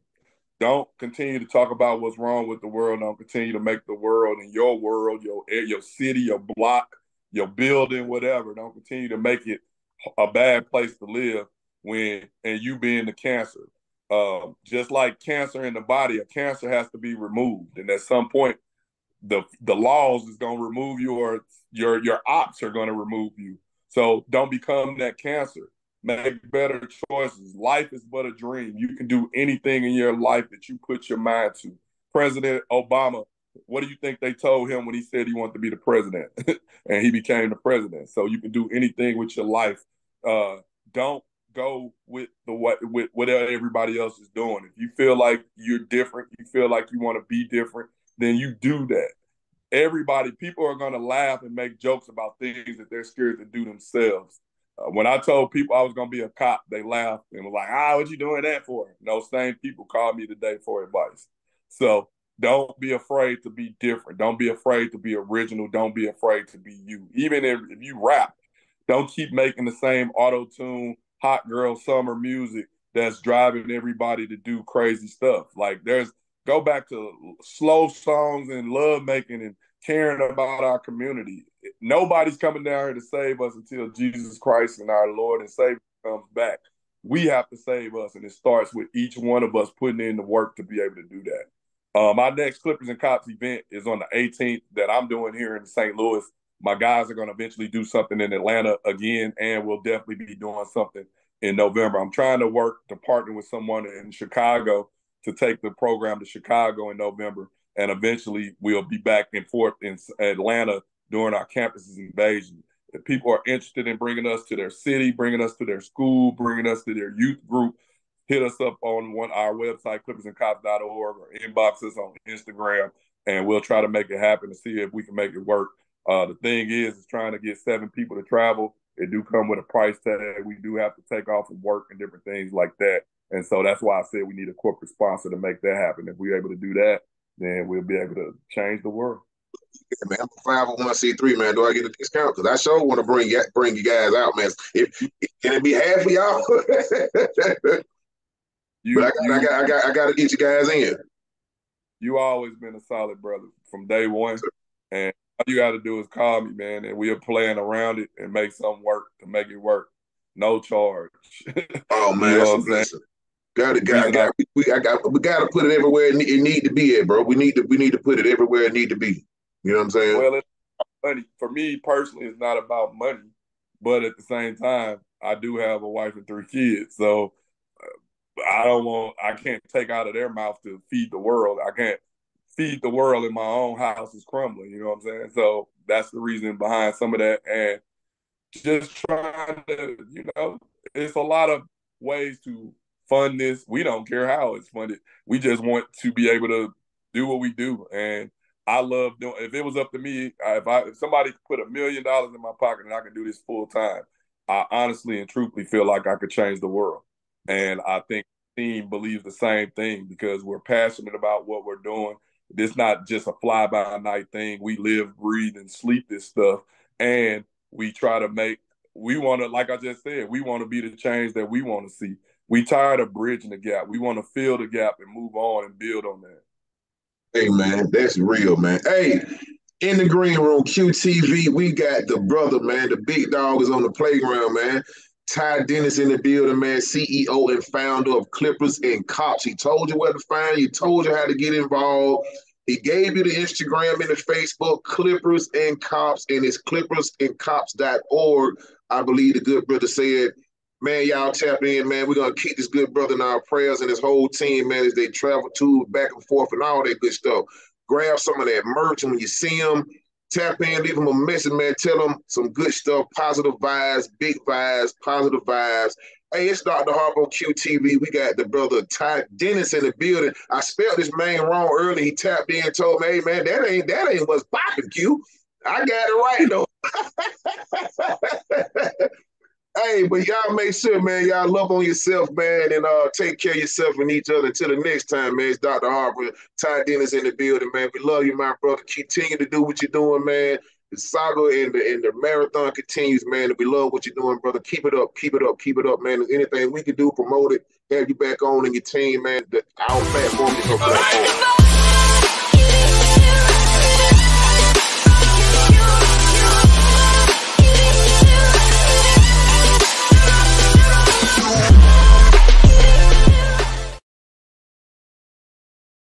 Speaker 1: Don't continue to talk about what's wrong with the world. Don't continue to make the world and your world, your your city, your block, your building, whatever. Don't continue to make it a bad place to live when and you being the cancer. Um, just like cancer in the body, a cancer has to be removed, and at some point, the the laws is going to remove you, or your your ops are going to remove you. So don't become that cancer. Make better choices. Life is but a dream. You can do anything in your life that you put your mind to. President Obama what do you think they told him when he said he wanted to be the president and he became the president? So you can do anything with your life. Uh, don't go with the what with whatever everybody else is doing. If you feel like you're different, you feel like you want to be different, then you do that. Everybody, people are going to laugh and make jokes about things that they're scared to do themselves. Uh, when I told people I was going to be a cop, they laughed and were like, "Ah, what you doing that for?" And those same people called me today for advice. So don't be afraid to be different. Don't be afraid to be original. Don't be afraid to be you. Even if, if you rap, don't keep making the same auto tune, hot girl summer music that's driving everybody to do crazy stuff. Like there's go back to slow songs and love making and caring about our community. Nobody's coming down here to save us until Jesus Christ and our Lord and Savior comes back. We have to save us, and it starts with each one of us putting in the work to be able to do that. Uh, my next Clippers and Cops event is on the 18th that I'm doing here in St. Louis. My guys are going to eventually do something in Atlanta again, and we'll definitely be doing something in November. I'm trying to work to partner with someone in Chicago to take the program to Chicago in November, and eventually we'll be back and forth in Atlanta during our campuses invasion. If people are interested in bringing us to their city, bringing us to their school, bringing us to their youth group, hit us up on one our website, clippersandcops.org, or inbox us on Instagram, and we'll try to make it happen to see if we can make it work. Uh, the thing is, is trying to get seven people to travel. It do come with a price tag. We do have to take off from work and different things like that. And so that's why I said we need a corporate sponsor to make that happen. If we're able to do that, then we'll be able to change the world.
Speaker 2: Yeah, man, I'm a 501c3, man. Do I get a discount? Because I sure want to bring bring you guys out, man. If, can it be half of y'all? You, but I got, you, I got, I got, I got to get you guys in.
Speaker 1: You always been a solid brother from day one, and all you got to do is call me, man, and we're playing around it and make something work to make it work. No charge.
Speaker 2: Oh man, you know that's Got to, got, got, we, I got, we got to put it everywhere it need to be at, bro. We need to, we need to put it everywhere it need to be. You know what I'm saying?
Speaker 1: Well, money for me personally, it's not about money, but at the same time, I do have a wife and three kids, so I don't want I can't take out of their mouth to feed the world. I can't feed the world in my own house is crumbling, you know what I'm saying? So that's the reason behind some of that and just trying to, you know, it's a lot of ways to fund this. We don't care how it's funded. We just want to be able to do what we do. And I love doing if it was up to me, if I if somebody put a million dollars in my pocket and I could do this full time, I honestly and truthfully feel like I could change the world. And I think team believes the same thing because we're passionate about what we're doing. It's not just a fly by night thing. We live, breathe, and sleep this stuff. And we try to make, we want to, like I just said, we want to be the change that we want to see. We tired of bridging the gap. We want to fill the gap and move on and build on that.
Speaker 2: Hey man, that's real, man. Hey, in the green room, QTV, we got the brother, man. The big dog is on the playground, man. Ty Dennis in the building, man, CEO and founder of Clippers and Cops. He told you where to find you, told you how to get involved. He gave you the Instagram and the Facebook, Clippers and Cops, and it's clippersandcops.org. I believe the good brother said, man, y'all tap in, man. We're going to keep this good brother in our prayers and his whole team, man, as they travel to back and forth and all that good stuff. Grab some of that merch, when you see them, Tap in, leave them a message, man. Tell them some good stuff, positive vibes, big vibes, positive vibes. Hey, it's Dr. Harper on QTV. We got the brother Ty Dennis in the building. I spelled this man wrong early. He tapped in and told me, hey man, that ain't that ain't what's popping, Q. I got it right though. hey, but y'all make sure, man, y'all love on yourself, man, and uh take care of yourself and each other. Until the next time, man. It's Dr. Harper, Ty Dennis in the building, man. We love you, my brother. Continue to do what you're doing, man the saga and the and the marathon continues, man. And we love what you're doing, brother. Keep it up, keep it up, keep it up, man. There's anything we can do, promote it, have you back on in your team, man. The, our platform is your platform.